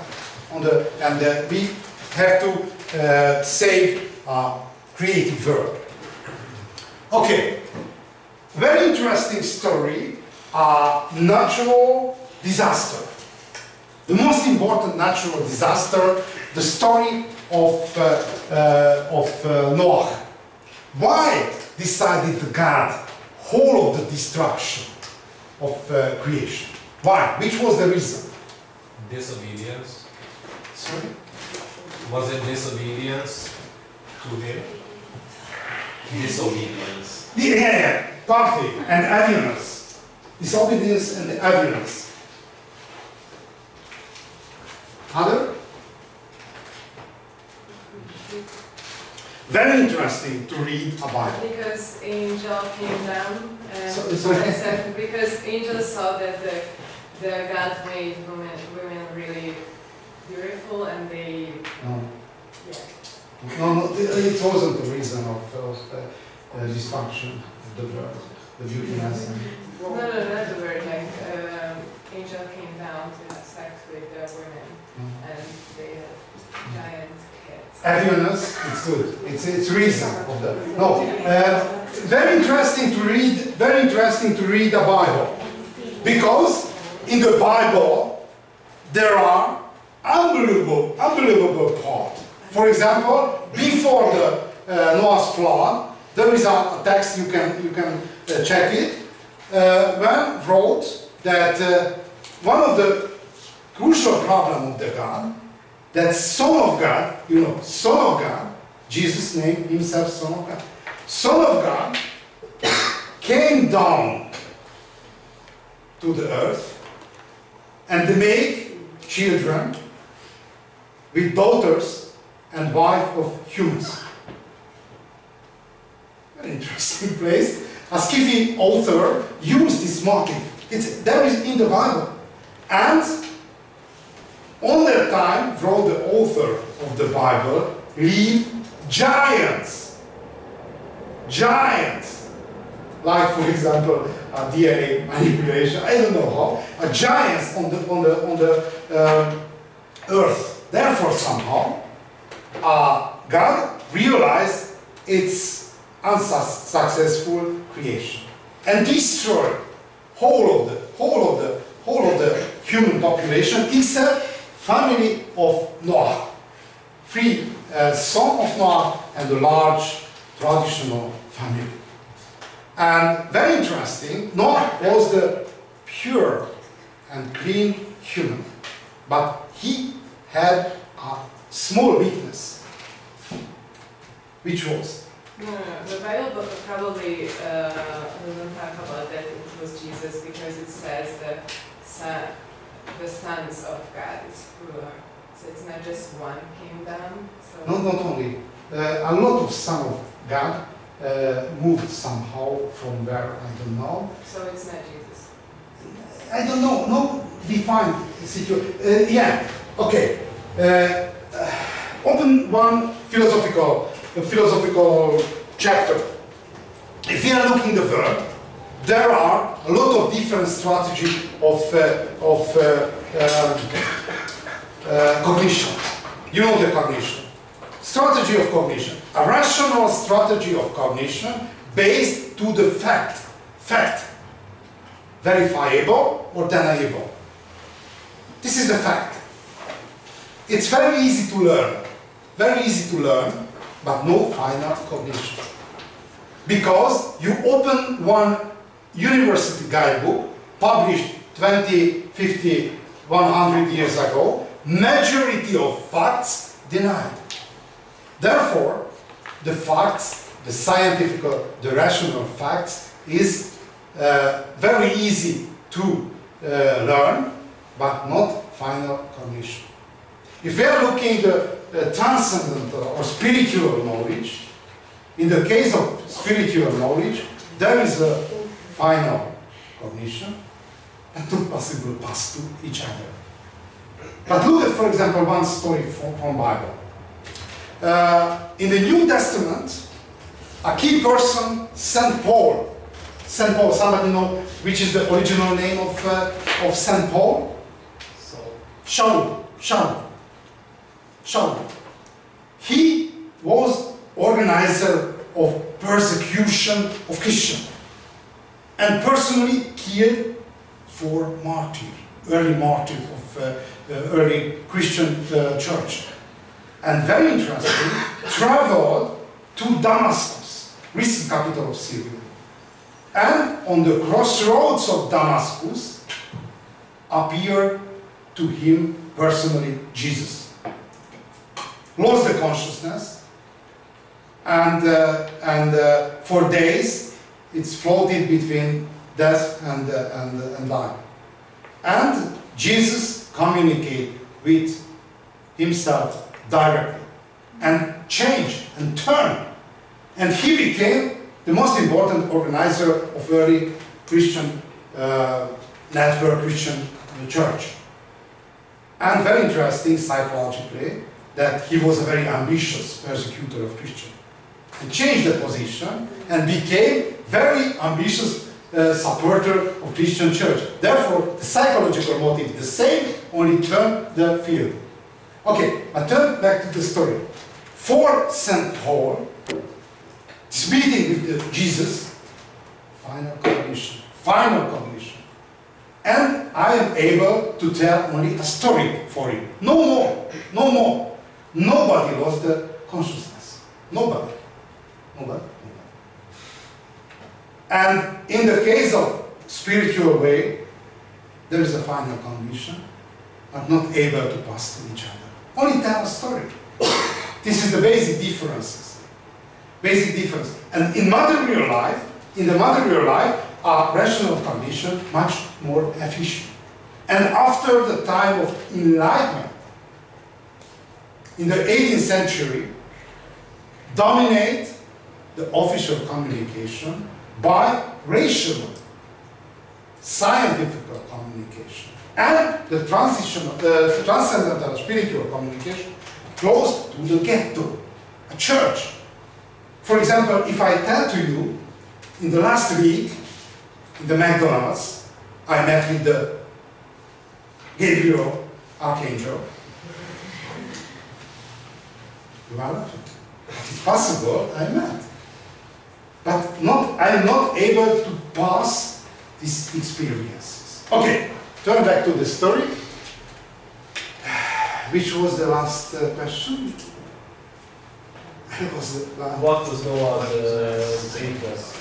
The, and uh, we have to uh, save our creative world. Okay, very interesting story uh, natural disaster. The most important natural disaster, the story of, uh, uh, of uh, Noah. Why decided God whole of the destruction of uh, creation? Why? Which was the reason? Disobedience. Sorry? Was it disobedience to him? Disobedience. Yeah, yeah, partly, and evilness. Disobedience and evilness. Other? Very interesting to read about. Because angel came down and So-. I said, because angel saw that the the God made women women really beautiful and they No. yeah. No, no, it wasn't the reason of, of uh, uh, dysfunction of the world, the beautiness. and- No, no, not the word. Like um, angel came down to have sex with the women and they had giant Evilness, it's good. It's, it's reason of the, no. Uh, very interesting to read, very interesting to read the Bible. Because in the Bible, there are unbelievable, unbelievable part. For example, before the uh, Noah's flood, there is a, text, you can, you can uh, check it, uh, wrote that uh, one of the crucial problem of the God that Son of God, you know, Son of God, Jesus named himself Son of God. Son of God came down to the earth and made children with daughters and wife of humans. Very interesting [LAUGHS] place. A Skiffy author used this motive. It's, there is in the Bible. And on that time, wrote the author of the Bible, lived giants. Giants. Like, for example, uh, DNA manipulation, I don't know how. A giants on the, on the, on the um, earth. Therefore, somehow, uh, God realized its unsuccessful creation and destroyed whole of the whole of the whole of the human population except family of Noah. Three uh, son of Noah and a large traditional family. And very interesting, Noah was the pure and clean human, but he had a small weakness, which was No, no. The Bible probably uh, doesn't talk about that it was Jesus because it says that the sons of God is plural. So it's not just one kingdom. So not, not only uh, a lot of son of God uh, moved somehow from where I don't know. so it's not Jesus. I don't know, no defined situation. Uh, yeah, okay. Uh, open one philosophical, philosophical chapter. If you are looking the verb, there are a lot of different strategies of uh, of uh, um, uh, cognition. You know the cognition. Strategy of cognition. A rational strategy of cognition based to the fact. Fact verifiable or deniable. This is the fact. It's very easy to learn, very easy to learn, but no final cognition. Because you open one university guidebook published 20, 50, 100 years ago, majority of facts denied. Therefore, the facts, the scientific, the rational facts is uh, very easy to uh, learn, but not final cognition. If we are looking at uh, transcendental or spiritual knowledge, in the case of spiritual knowledge, there is a final cognition and two possible pass to each other. But look at, for example, one story from, from Bible. Uh, in the New Testament, a key person, Saint Paul, St. Paul, somebody know which is the original name of, uh, of St. Paul? So. Shaul, Shaul, Shaul. He was organizer of persecution of Christian and personally killed four martyrs, early martyrs of uh, uh, early Christian uh, church. And very interesting, [LAUGHS] traveled to Damascus, recent capital of Syria. And on the crossroads of Damascus appeared to him personally Jesus. Lost the consciousness, and, uh, and uh, for days it's floated between death and, uh, and, and life. And Jesus communicated with himself directly and changed and turned. And he became the most important organizer of early Christian uh, network, Christian church. And very interesting psychologically that he was a very ambitious persecutor of Christians. He changed the position and became very ambitious uh, supporter of Christian church. Therefore, the psychological motive the same, only turn the field. Okay, I turn back to the story. For St. Paul, this meeting with Jesus, final cognition, final cognition. And I am able to tell only a story for you. No more, no more. Nobody lost the consciousness. Nobody. Nobody. And in the case of spiritual way, there is a final condition, but not able to pass to each other. Only tell a story. [COUGHS] this is the basic differences. Basic difference. And in material life, in the material life, a rational cognition much more efficient. And after the time of enlightenment, in the 18th century, dominate the official communication by rational, scientific communication. And the transition, the transcendental spiritual communication close to the ghetto, a church. For example, if I tell to you, in the last week, in the McDonald's, I met with the Gabriel Archangel. You are laughing. It's possible I met. But not, I am not able to pass these experiences. Okay, turn back to the story. [SIGHS] Which was the last uh, question? [LAUGHS] was the last? What was Noah's uh, weakness?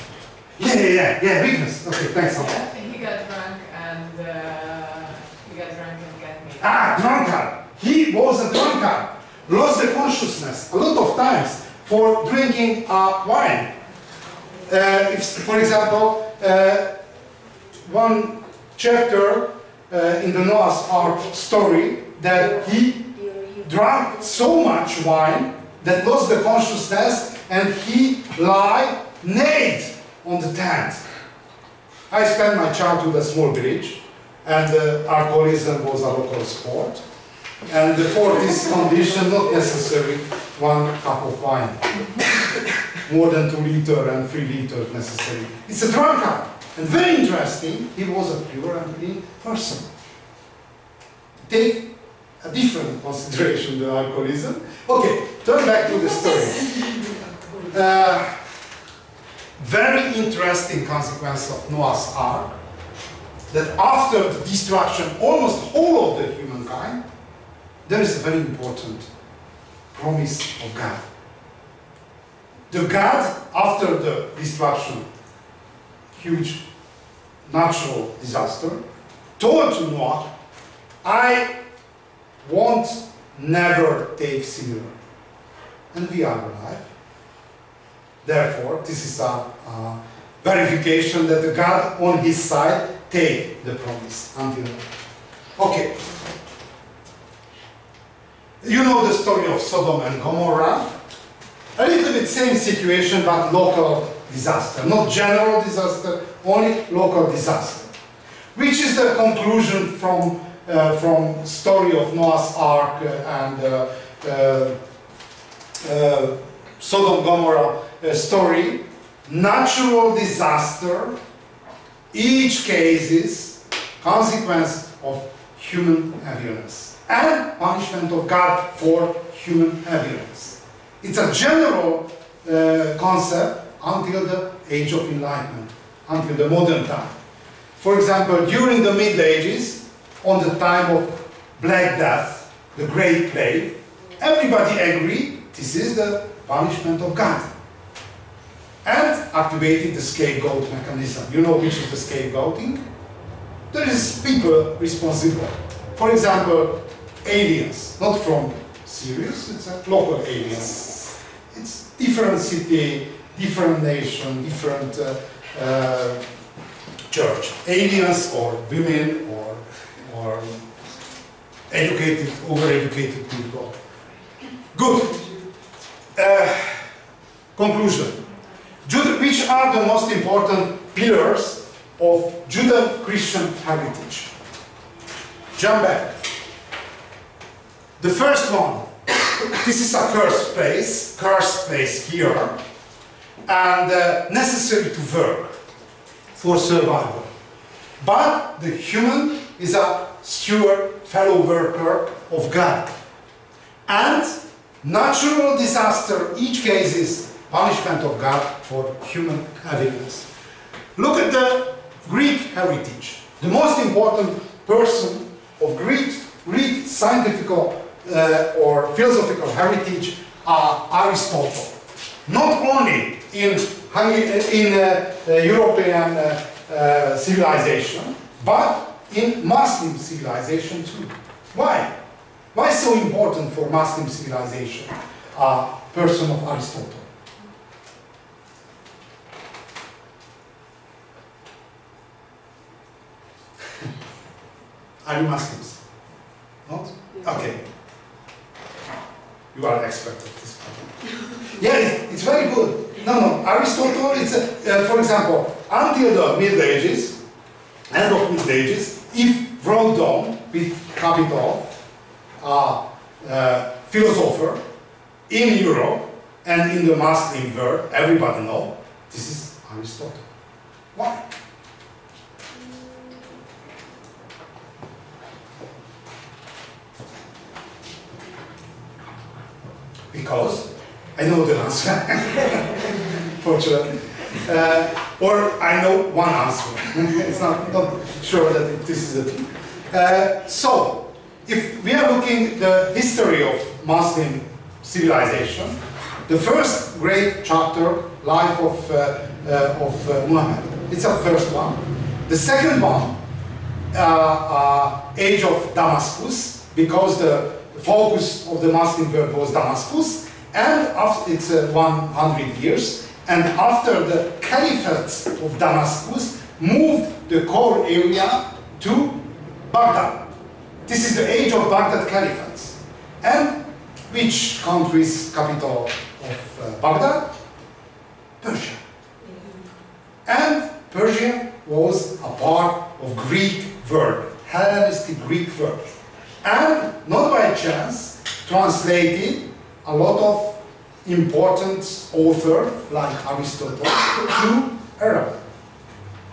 Yeah, yeah, yeah, yeah, weakness. Okay, thanks a lot. He got drunk and uh, he got drunk and got me. Ah, drunkard. He was a drunkard. Lost the consciousness a lot of times for drinking uh, wine. Uh, if, for example, uh, one chapter uh, in the Noah's Ark story that he drank so much wine that lost the consciousness and he lied naked on the tent. I spent my childhood in a small village and uh, alcoholism was a local sport. And for this condition, not necessary one cup of wine. [LAUGHS] More than two liter and three liters necessary. It's a drunkard. And very interesting, he was a pure and clean person. Take a different consideration than alcoholism. Okay, turn back to the story. [LAUGHS] Uh, very interesting consequence of Noah's Ark that after the destruction almost all of the humankind, there is a very important promise of God. The God, after the destruction, huge natural disaster, told to Noah, I won't never take similar. And we are alive. Therefore, this is a, a verification that the God on his side take the promise until Okay. You know the story of Sodom and Gomorrah. A little bit same situation, but local disaster. Not general disaster, only local disaster. Which is the conclusion from, uh, from story of Noah's Ark uh, and uh, uh, uh, Sodom Gomorrah story. Natural disaster, each case is consequence of human heaviness and punishment of God for human heaviness. It's a general uh, concept until the age of enlightenment, until the modern time. For example, during the Middle Ages, on the time of Black Death, the Great Plague, everybody agreed this is the punishment of God. And activated the scapegoat mechanism. You know which is the scapegoating? There is people responsible. For example, aliens, not from Sirius, it's a local aliens. It's different city, different nation, different uh, uh, church. Aliens or women or, or educated, overeducated people. Good. Uh, conclusion. Jude, which are the most important pillars of Judeo-Christian heritage? Jump back. The first one, this is a cursed place, cursed place here, and uh, necessary to work for survival. But the human is a steward, fellow worker of God. And natural disaster, each case is punishment of God for human heaviness. Look at the Greek heritage. The most important person of Greek, Greek scientific uh, or philosophical heritage are Aristotle. Not only in, in uh, uh, European uh, uh, civilization, but in Muslim civilization too. Why? Why so important for Muslim civilization a person of Aristotle? [LAUGHS] Are you Muslims? Not? Okay. You are an expert at this problem. [LAUGHS] yeah, it's, it's very good. No, no, Aristotle, it's, a, uh, for example, until the Middle Ages, end of Middle Ages, if wrote down with capital, a uh, philosopher in Europe and in the Muslim world, everybody know, this is Aristotle. Why? Because I know the answer, [LAUGHS] fortunately. Uh, or I know one answer. [LAUGHS] it's not, not sure that it- this is truth. Uh, so, if we are looking the history of Muslim civilization, the first great chapter, life of, uh, uh, of uh, Muhammad. It's the first one. The second one, uh, age of Damascus, because the focus of the Muslim world was Damascus, and after it's uh, 100 years, and after the Caliphate of Damascus moved the core area to Baghdad. This is the age of Baghdad Caliphate. And which country's capital of uh, Baghdad? Persia. And Persia was a part of Greek world, Hellenistic Greek world. And not by chance translated a lot of important authors like Aristotle to Arabic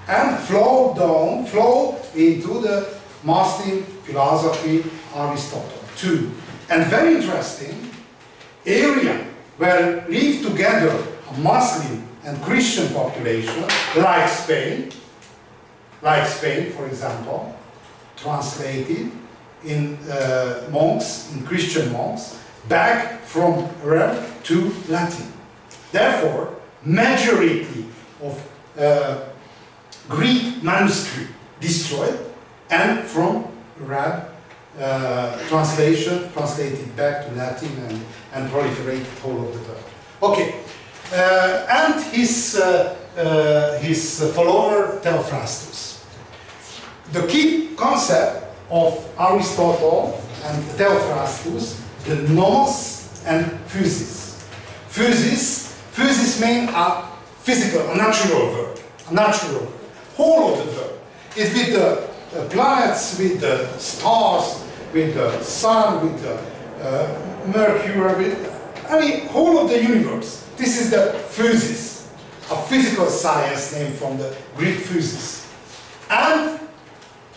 and flow down, flow into the Muslim philosophy Aristotle too. And very interesting, area where live together a Muslim and Christian population, like Spain, like Spain, for example, translated in uh, monks, in Christian monks, back from Arabic to Latin. Therefore, majority of uh, Greek manuscript destroyed, and from Arab uh, translation translated back to Latin and, and proliferated all over the world. Okay, uh, and his, uh, uh, his follower Theophrastus. The key concept of Aristotle and Theophrastus, the nomos and physis. Physis, physis means a physical, a natural world, a natural whole of the world. It's with the planets, with the stars, with the sun, with the uh, Mercury, with, I mean, whole of the universe. This is the physis, a physical science named from the Greek physis. And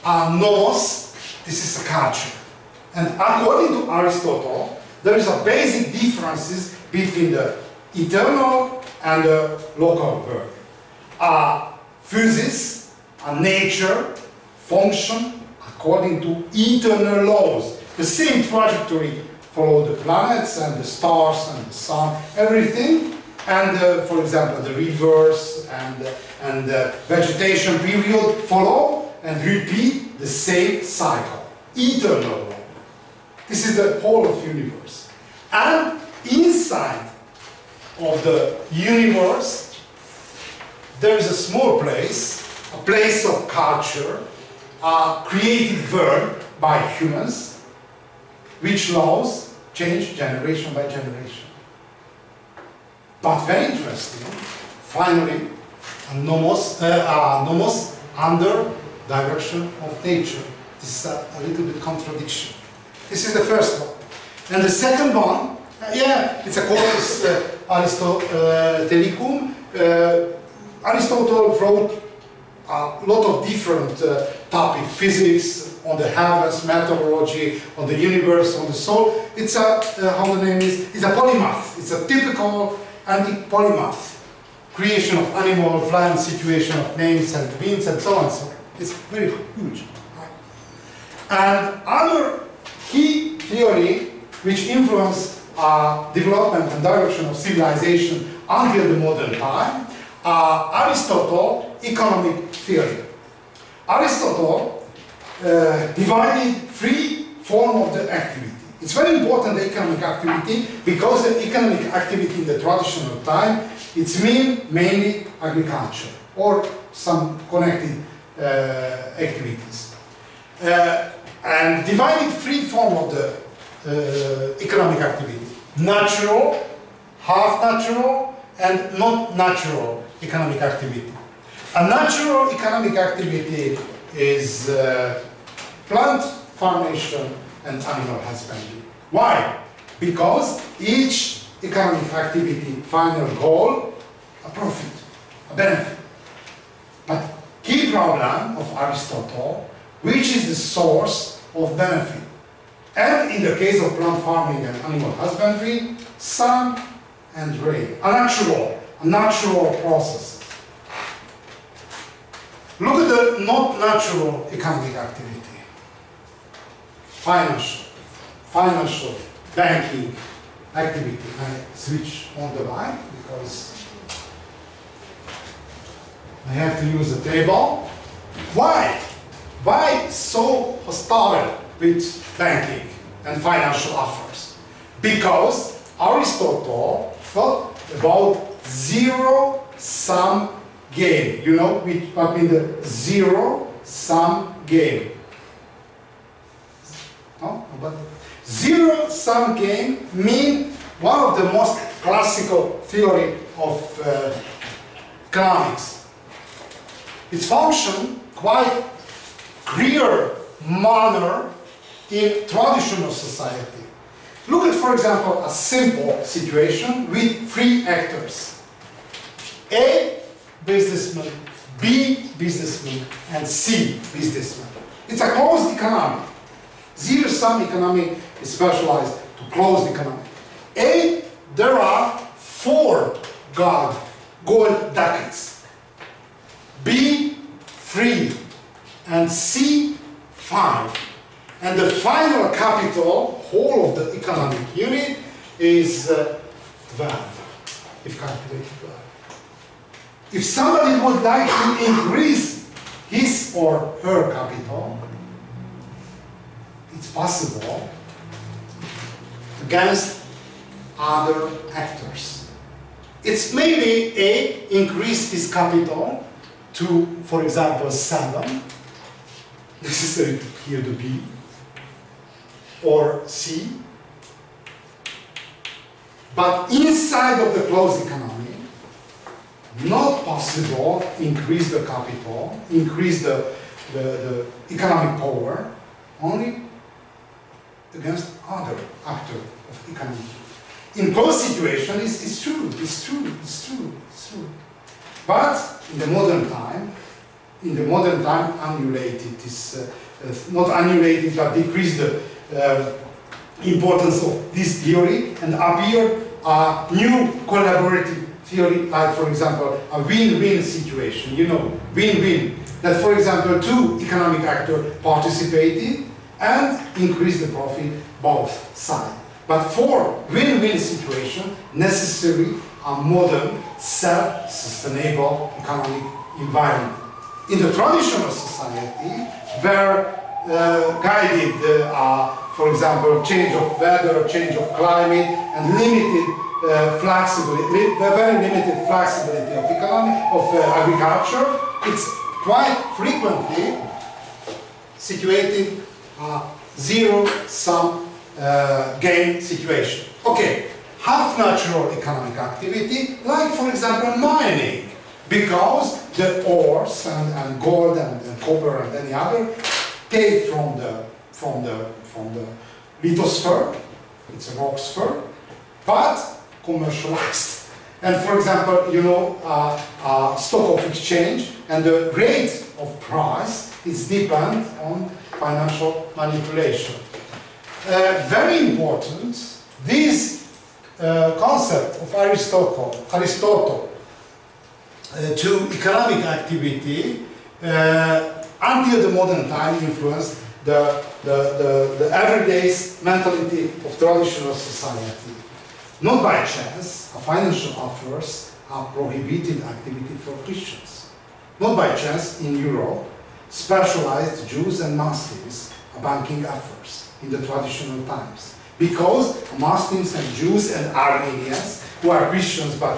uh, nomos, this is a culture. And according to Aristotle, there is a basic differences between the eternal and the local world. Uh, physis, a nature, function according to eternal laws. The same trajectory follow the planets and the stars and the sun, everything. And uh, for example, the rivers and, and the vegetation period follow and repeat the same cycle. Eternal. This is the whole of universe. And inside of the universe, there is a small place, a place of culture, a created world by humans, which laws change generation by generation. But very interesting, finally, a nomos, uh, a nomos under direction of nature. Is a, a little bit contradiction. This is the first one. And the second one, uh, yeah, it's a corpus uh, Aristotelicum. Uh, Aristotle wrote a lot of different uh, topics, physics, on the heavens, meteorology, on the universe, on the soul. It's a, uh, how the name is, it's a polymath. It's a typical anti-polymath. Creation of animal, plant, situation of names and winds and so on so. It's very huge. And other key theory which influenced uh, development and direction of civilization until the modern time, uh, Aristotle economic theory. Aristotle uh, divided three forms of the activity. It's very important, the economic activity, because the economic activity in the traditional time, it's mean mainly agriculture or some connected uh, activities. Uh, and divided three forms of the uh, economic activity. Natural, half natural, and not natural economic activity. A natural economic activity is uh, plant formation and animal husbandry. Why? Because each economic activity final goal, a profit, a benefit. But key problem of Aristotle, which is the source of benefit. And in the case of plant farming and animal husbandry, sun and rain, a natural, natural process. Look at the not natural economic activity. Financial, financial, banking activity. I switch on the light because I have to use a table. Why? Why so hostile with banking and financial offers? Because Aristotle thought about zero sum game. You know what means the zero sum game? No? But zero sum game mean one of the most classical theory of uh, economics. Its function quite clear manner in traditional society. Look at, for example, a simple situation with three actors. A businessman, B businessman, and C businessman. It's a closed economy. Zero-sum economy is specialized to closed economy. A, there are four gold, gold ducats. Final capital, whole of the economic unit, is uh, 12, if calculated well. If somebody would like to increase his or her capital, it's possible against other actors. It's maybe A, increase his capital to, for example, 7, necessary to clear the B, or C. But inside of the closed economy, not possible increase the capital, increase the, the, the economic power, only against other actor of economy. In closed situation, it's, it's true, it's true, it's true, it's true. But in the modern time, in the modern time, annulated is uh, uh, not annulated, but decreased the Um, importance of this theory and appeared a new collaborative theory, like for example, a win-win situation. You know, win-win. That, for example, two economic actors participated and increased the profit both sides. But for win-win situation, necessary a modern, self-sustainable economic environment. In the traditional society, where guided, uh, for example, change of weather, change of climate, and limited uh, flexibility, li- very limited flexibility of economy, of uh, agriculture, it's quite frequently situated uh, zero-sum uh, gain situation. Okay, half natural economic activity, like for example mining, because the ores and, and gold and, and copper and any other take from the from the from the lithosphere, it's a rock sphere, but commercialized. And for example, you know, uh, uh, stock of exchange and the rate of price is depend on financial manipulation. Uh, very important, this uh, concept of Aristotle, Aristotle uh, to economic activity uh, until the modern time influenced the, the, the, the everyday mentality of traditional society. Not by chance, a financial offers are prohibited activity for Christians. Not by chance, in Europe, specialized Jews and Muslims are banking offers in the traditional times. Because Muslims and Jews and Armenians, who are Christians but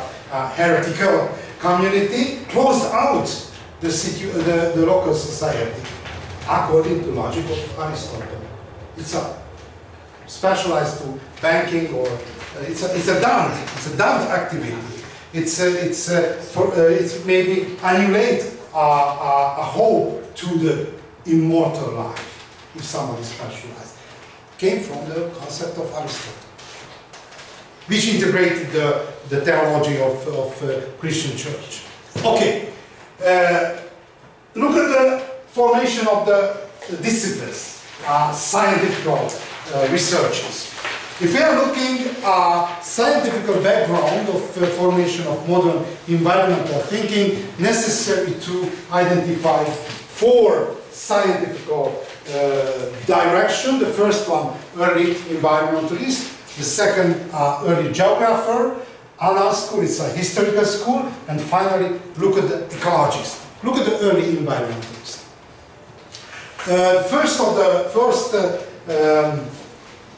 heretical community, closed out the, the, the local society according to logic of Aristotle. It's a specialized to banking or uh, it's a, it's a dumb, it's a dumb activity. It's a, it's a, for, uh, it's maybe annulate a, a, a hope to the immortal life if somebody specialized. Came from the concept of Aristotle, which integrated the, the theology of, of uh, Christian church. Okay, uh, look at the formation of the disciplines, uh, scientific uh, researches. If we are looking at scientific background of uh, formation of modern environmental thinking, necessary to identify four scientific uh, direction. The first one, early environmentalist. The second, uh, early geographer. Annales school it's a historical school. And finally, look at the ecologists, Look at the early environmentalists. Uh, first of the first uh, um,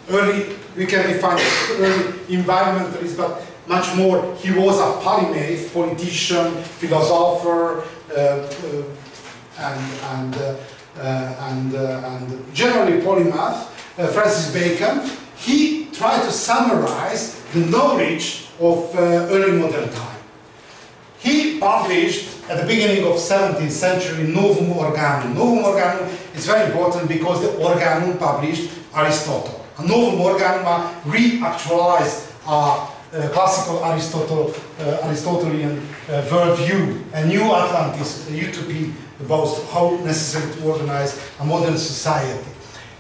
early, we can define early environmentalists, but much more, he was a polymath, politician, philosopher, uh, uh, and, and, uh, uh, and, and generally polymath, Francis Bacon. He tried to summarize the knowledge of early modern time. He published at the beginning of 17th century Novum Organum. Novum Organum is very important because the Organum published Aristotle. A Novum Organum re-actualized uh, uh, classical Aristotle, uh, Aristotelian uh, worldview, a new Atlantis, a utopia about how necessary to organize a modern society.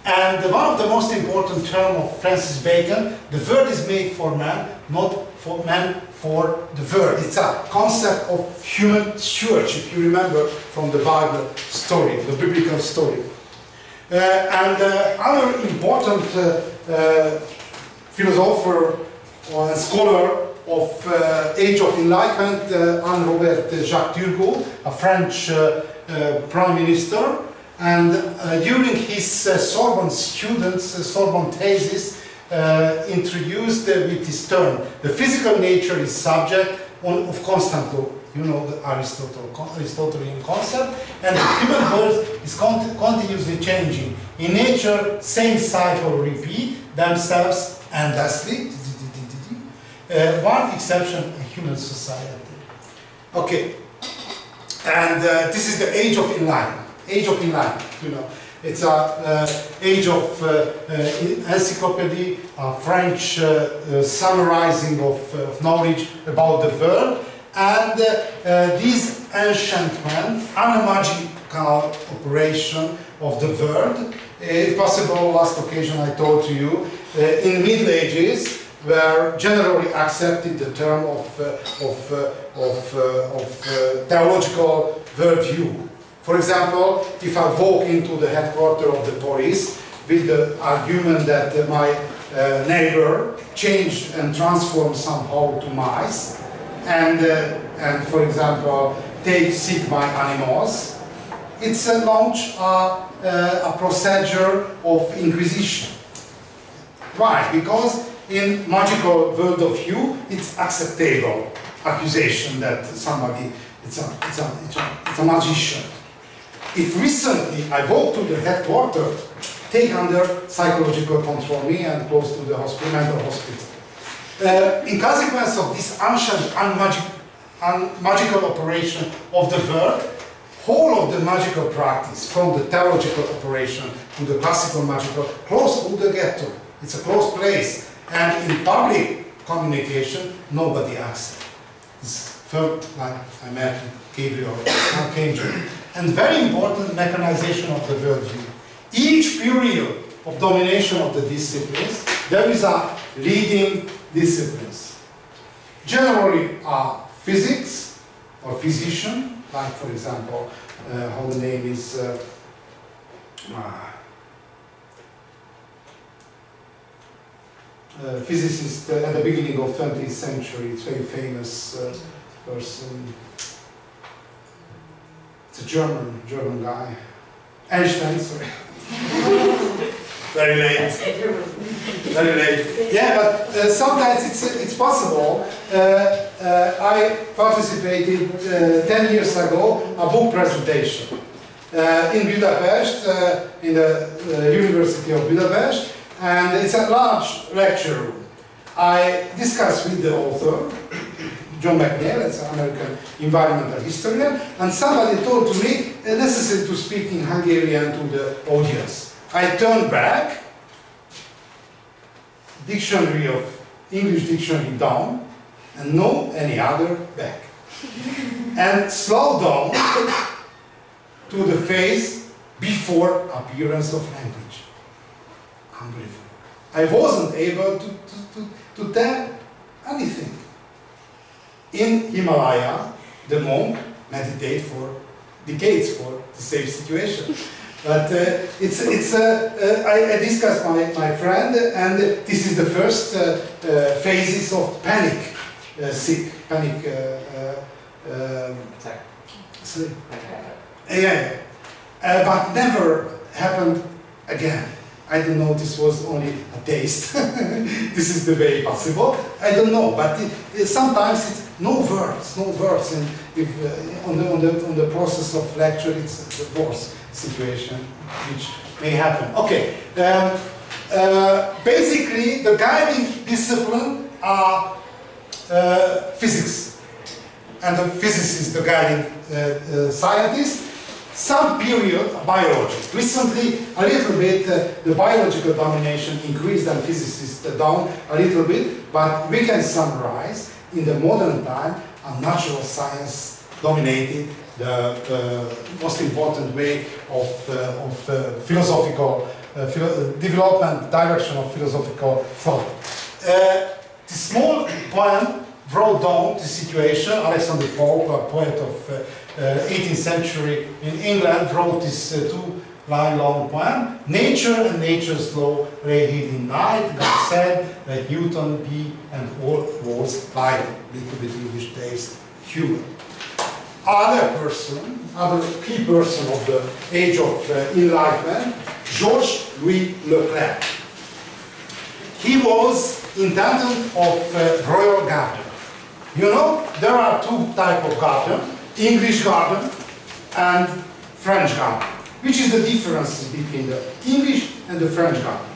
And one of the most important terms of Francis Bacon, the world is made for man, not for man for the world. It's a concept of human stewardship, you remember from the Bible story, the biblical story. Uh, and uh, other important uh, uh philosopher or scholar of uh, Age of Enlightenment, uh, Anne-Robert Jacques Turgot, a French prime minister, and during his Sorbonne students, Sorbonne thesis, uh, introduced uh, with this term. The physical nature is subject on, of constant law. You know the Aristotle, Aristotelian concept. And the human world is con continuously changing. In nature, same cycle repeat themselves endlessly. Uh, one exception, human society. Okay. And uh, this is the age of enlightenment. Age of enlightenment, you know. It's an uh, age of uh, uh, encyclopedia, a French summarizing of, of, knowledge about the world. And this ancient man, unmagical operation of the world, if possible, last occasion I told to you, in Middle Ages, were generally accepted the term of, uh, of, uh, of, uh, of theological worldview. For example, if I walk into the headquarters of the police with the argument that uh, my uh, neighbor changed and transformed somehow to mice, and, uh, and for example, they seek my animals, it's a launch uh, a procedure of inquisition. Why? Because in magical world of view, it's acceptable accusation that somebody, it's a, it's a, it's a, it's a magician if recently I walk to the headquarters, take under psychological control me and close to the hospital, mental hospital. Uh, in consequence of this ancient and magic, magical operation of the world, whole of the magical practice, from the theological operation to the classical magical, close to the ghetto. It's a closed place. And in public communication, nobody acts. It's felt like I met Gabriel, Archangel and very important mechanization of the worldview. Each period of domination of the disciplines, there is a leading disciplines. Generally, uh, physics or physician, like for example, uh, how the name is uh, uh, physicist at the beginning of 20th century, it's very famous uh, person. It's a German, German guy. Einstein, sorry. [LAUGHS] Very late. Very late. Yeah, but uh, sometimes it's, it's possible. Uh, uh, I participated uh, 10 years ago a book presentation uh, in Budapest, uh, in the University of Budapest, and it's a large lecture room. I discussed with the author John McNeill, it's an American environmental historian, and somebody told to me, uh, necessary to speak in Hungarian to the audience. I turned back, dictionary of, English dictionary down, and no any other back. [LAUGHS] and slow down to the face before appearance of language. Unbelievable. I wasn't able to, to, to, to tell anything. In Himalaya, the monk meditate for decades for the same situation. [LAUGHS] But uh, it's, it's, uh, uh, I, I discussed my, my friend, and this is the first uh, uh, phases of panic, uh, sick, panic uh, uh, um, so- yeah. Uh, but never happened again. I don't know, this was only a taste. [LAUGHS] this is the way possible. I don't know, but it, it- sometimes it's no words, no words. And if uh, on, the, on, the, on the process of lecture, it's a divorce situation, which may happen. Okay, um, uh, basically the guiding discipline are uh, physics and the physicist, the guiding uh, uh, scientist, some period biology. Recently, a little bit, uh, the biological domination increased and physicists down a little bit, but we can summarize in the modern time, a natural science dominated the uh, most important way of, uh, of uh, philosophical philo- development, direction of philosophical thought. The small poem wrote down the situation. Alexander Pope, a poet of uh, uh, 18th century in England, wrote this uh, two-line long poem. Nature and nature's law hid in night. God said, that Newton be, and all was light. Little bit English taste, human. Other person, other key person of the age of uh, enlightenment, Georges Louis Leclerc. He was intendant of uh, royal garden. You know, there are two type of garden, English garden and French garden. Which is the difference between the English and the French garden?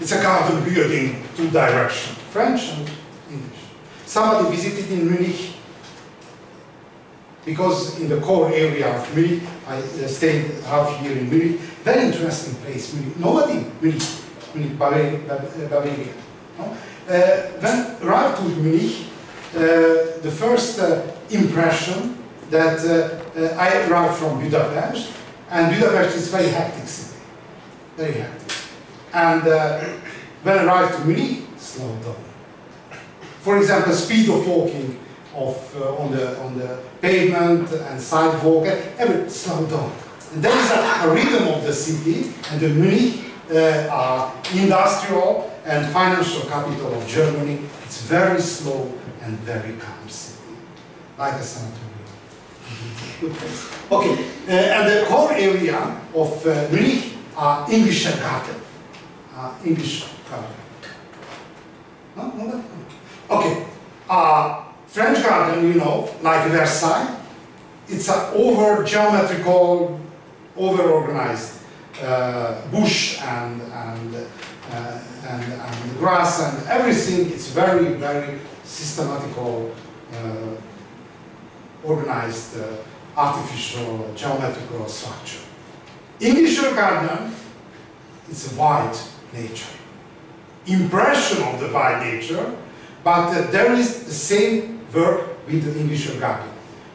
It's a garden building two directions, French and English. Somebody visited in Munich because in the core area of Munich, I uh, stayed half a year in Munich. Very interesting place, Munich. Nobody, Munich, Munich, Bavaria. Bavaria no? Uh, when arrived to Munich, uh, the first uh, impression that uh, uh, I arrived from Budapest, and Budapest is very hectic city, very hectic. And uh, when I arrived to Munich, slow down. For example, speed of walking of, uh, on, the, on the pavement and sidewalk, every slow down. And there is a, a rhythm of the city, and the Munich uh, are industrial and financial capital of Germany. It's very slow and very calm city, like a sanitarium. Okay, uh, and the core area of uh, Munich are English garden. Uh, English Garden. No, no, no. Okay, uh, French garden, you know, like Versailles, it's an over geometrical, over organized uh, bush and, and, uh, and, and grass and everything. It's very, very systematical, uh, organized, uh, artificial, geometrical structure. English garden is a white nature. Impression of the white nature, but uh, there is the same work with the English garden.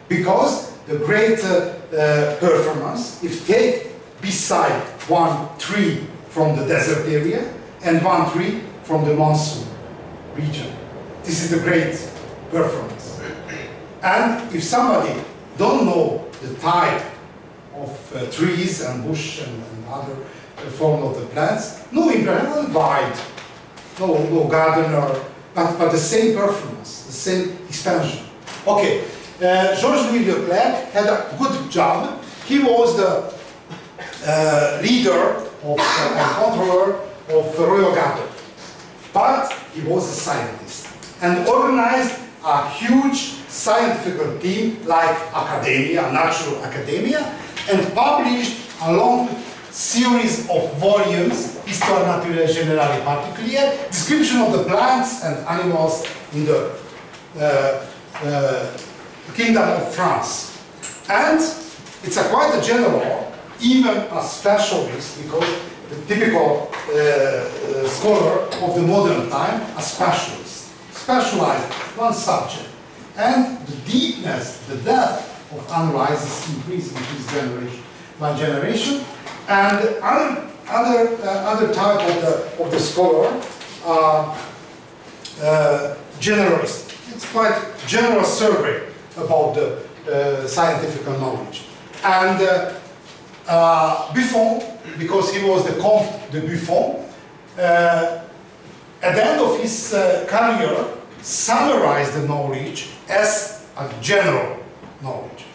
Because the great uh, uh, performance, if take beside one tree from the desert area and one tree from the monsoon region. This is the great performance. And if somebody don't know the type of uh, trees and bush and, and other uh, form of the plants, no impression, wide, no, no gardener, but, but the same performance, the same expansion. Okay, uh, Georges-Louis Leclerc had a good job. He was the uh, leader of uh, and controller of the Royal Garden. But he was a scientist and organized a huge scientific team like academia, natural academia, and published a long series of volumes, Histoire naturelle générale et particulière, description of the plants and animals in the uh, uh, Kingdom of France. And it's a quite a general, even a specialist, because the typical uh, uh, scholar of the modern time, a specialist, specialized one subject. And the deepness, the depth of analysis increasing with generation by generation. And other other, uh, other type of the, of the scholar are uh, generalist. It's quite general survey about the uh, scientific knowledge. And uh, uh, Buffon, because he was the Comte de Buffon, uh, at the end of his uh, career, summarized the knowledge as a general knowledge.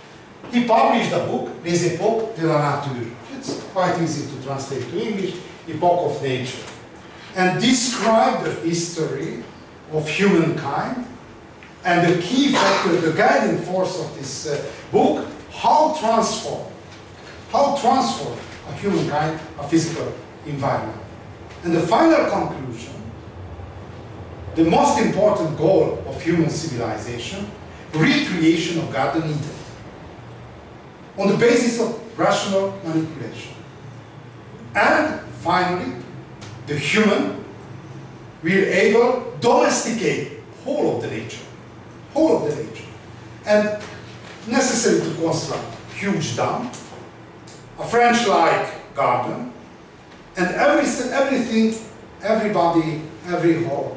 He published a book, Les Époques de la Nature. It's quite easy to translate to English, Epoch of Nature. And described the history of humankind and the key factor, the guiding force of this uh, book, how transform, how transform a humankind, a physical environment. And the final conclusion, the most important goal of human civilization, recreation of Garden Eden, on the basis of rational manipulation. And finally, the human will able domesticate whole of the nature, whole of the nature, and necessary to construct huge dam, a French-like garden, and every, everything, everybody, every whole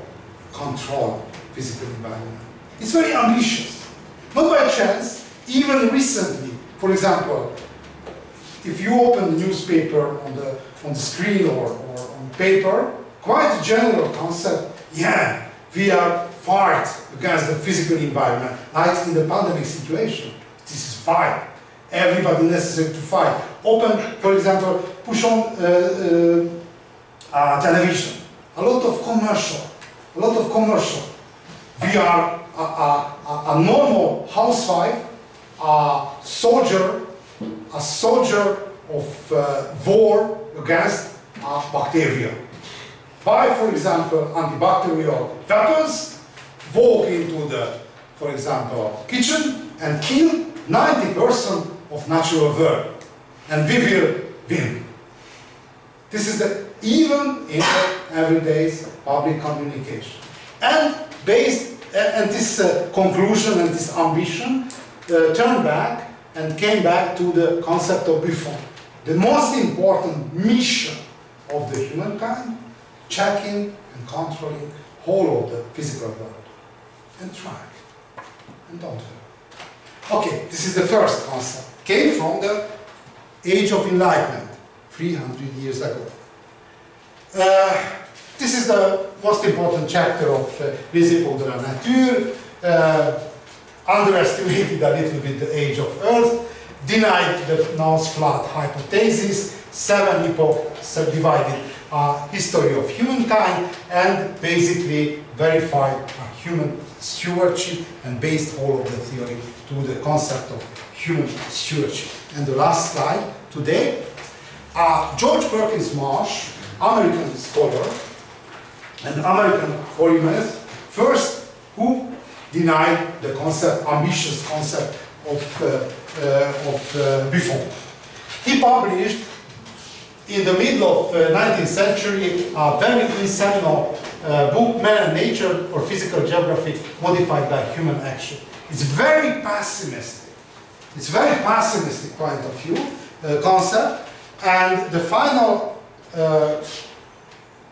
control physical environment. It's very ambitious. Not by chance, even recently, for example, if you open the newspaper on the, on the screen or, or on paper, quite a general concept, yeah, we are fight against the physical environment, like in the pandemic situation. This is fight. Everybody necessary to fight. Open, for example, push on uh, uh, uh, television. A lot of commercial, a lot of commercial. We are a, a, a normal housewife, a soldier, a soldier of uh, war against uh, bacteria. Buy, for example, antibacterial weapons, walk into the, for example, kitchen and kill 90% of natural world. And we will win. This is the even in the everyday public communication. And based, and this uh, conclusion and this ambition uh, turned back and came back to the concept of Buffon. The most important mission of the humankind, checking and controlling whole of the physical world. And try. And don't fail. Okay, this is the first concept. Came from the age of enlightenment, 300 years ago. Uh, is the most important chapter of uh, Époques de la Nature. Uh, underestimated a little bit the age of Earth, denied the Noah's flood hypothesis, seven epochs subdivided uh, history of humankind, and basically verified a human stewardship and based all of the theory to the concept of human stewardship. And the last slide today, uh, George Perkins Marsh, American scholar and American polymath, first who denied the concept, ambitious concept of, uh, uh, of uh, Buffon. He published in the middle of uh, 19th century a very seminal uh, book, Man and Nature or Physical Geography Modified by Human Action. It's very pessimistic. It's very pessimistic point of view, uh, concept, and the final,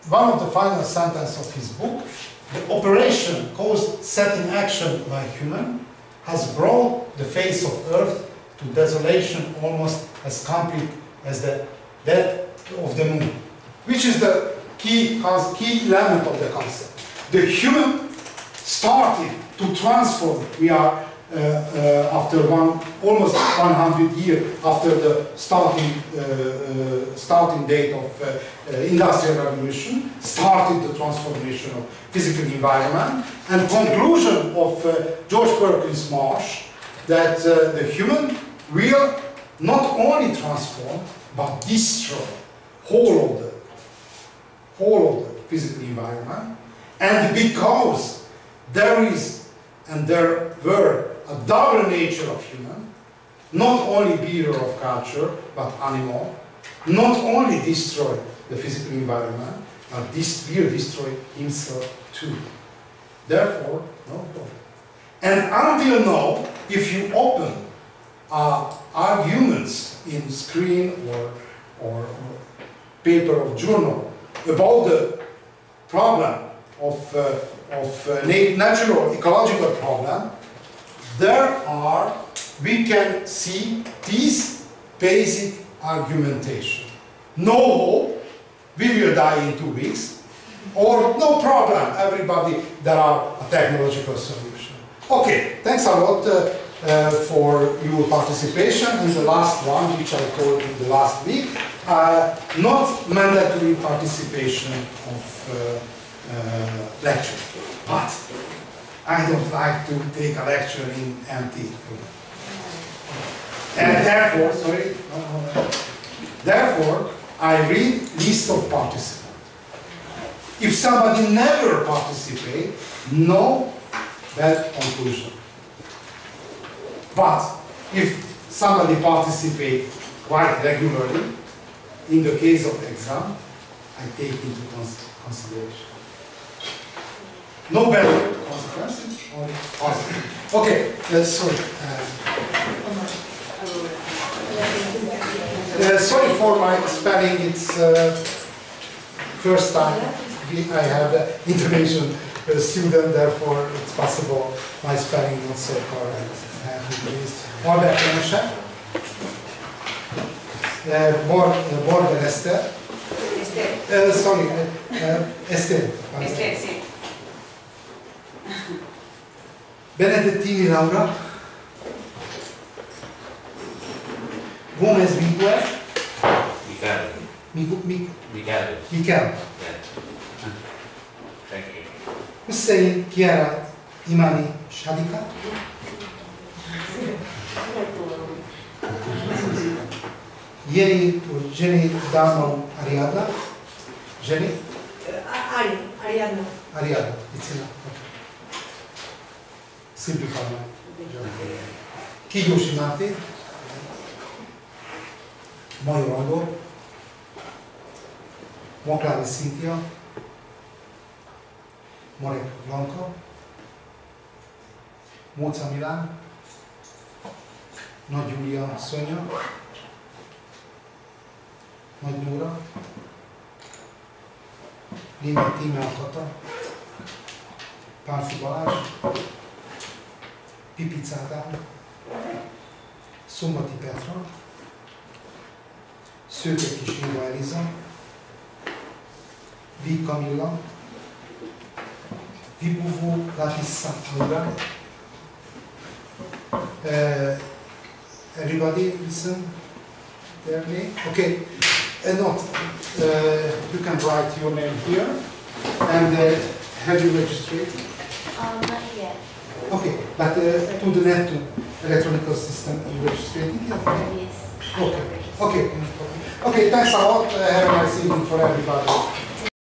one of the final sentences of his book the operation caused set in action by human has brought the face of earth to desolation almost as complete as the death of the moon, which is the key, key element of the concept. The human started to transform. We are after one almost 100 years after the starting uh, uh starting date of uh, uh, industrial revolution, started the transformation of physical environment, and conclusion of George Perkins Marsh that the human will not only transform but destroy whole of the whole of the physical environment, and because there is and there were a double nature of human, not only bearer of culture, but animal, not only destroy the physical environment, but this will destroy himself too. Therefore, no problem. And until now, if you open uh, arguments in screen or, or, or paper of journal about the problem of, uh, of uh, natural ecological problem, there are, we can see these basic argumentation. No hope, we will die in two weeks, or no problem, everybody, there are a technological solution. Okay, thanks a lot uh, uh, for your participation. And the last one, which I told you the last week, uh, not mandatory participation of uh, uh, lecture. But I don't like to take a lecture in empty room. And therefore, sorry, therefore, I read list of participants. If somebody never participate, no bad conclusion. But if somebody participate quite regularly, in the case of exam, I take into cons- consideration. No better consequences or positive. Okay, uh, sorry. Uh, uh, sorry for my spelling, it's uh, first time I have an intervention uh, student, therefore it's possible my spelling not so correct. Uh, please. Albert Janusek. Uh, Bor, uh, Border Esther. Esther. Uh, sorry, uh, uh, Esther. Esther, sí. Benedettini Laura. Gomez Miguel. Miguel. Migu- Mi- Miguel. Mikel. Yeah. Thank you. Hussein Kiara Imani Shadika. Jenny or Jenny Dano Ariadna. Jenny Uh, Ari, Ariadna. Ariadna. It's enough. Okay. Job. Kiyoshi Mate. Mario Andor. Moklani Cynthia. Marek Blanka. Móca Milán. Nagy Júlia Szonya. Nagy Nóra. Német Tímea Kata. Pálfi Balázs. Pipic Ádám. Szombati Petra. Szőke Kis Éva Eliza. Víg Kamilla. Vibuvu Latissa Aura. Uh, everybody listen their name. Okay, not, uh, you can write your name here. And uh, have you registered? Um, not yet. Okay, but uh, to the net to electronic system, you registered it? Yes. Okay, okay, okay, thanks a lot. Uh, have a nice evening for everybody.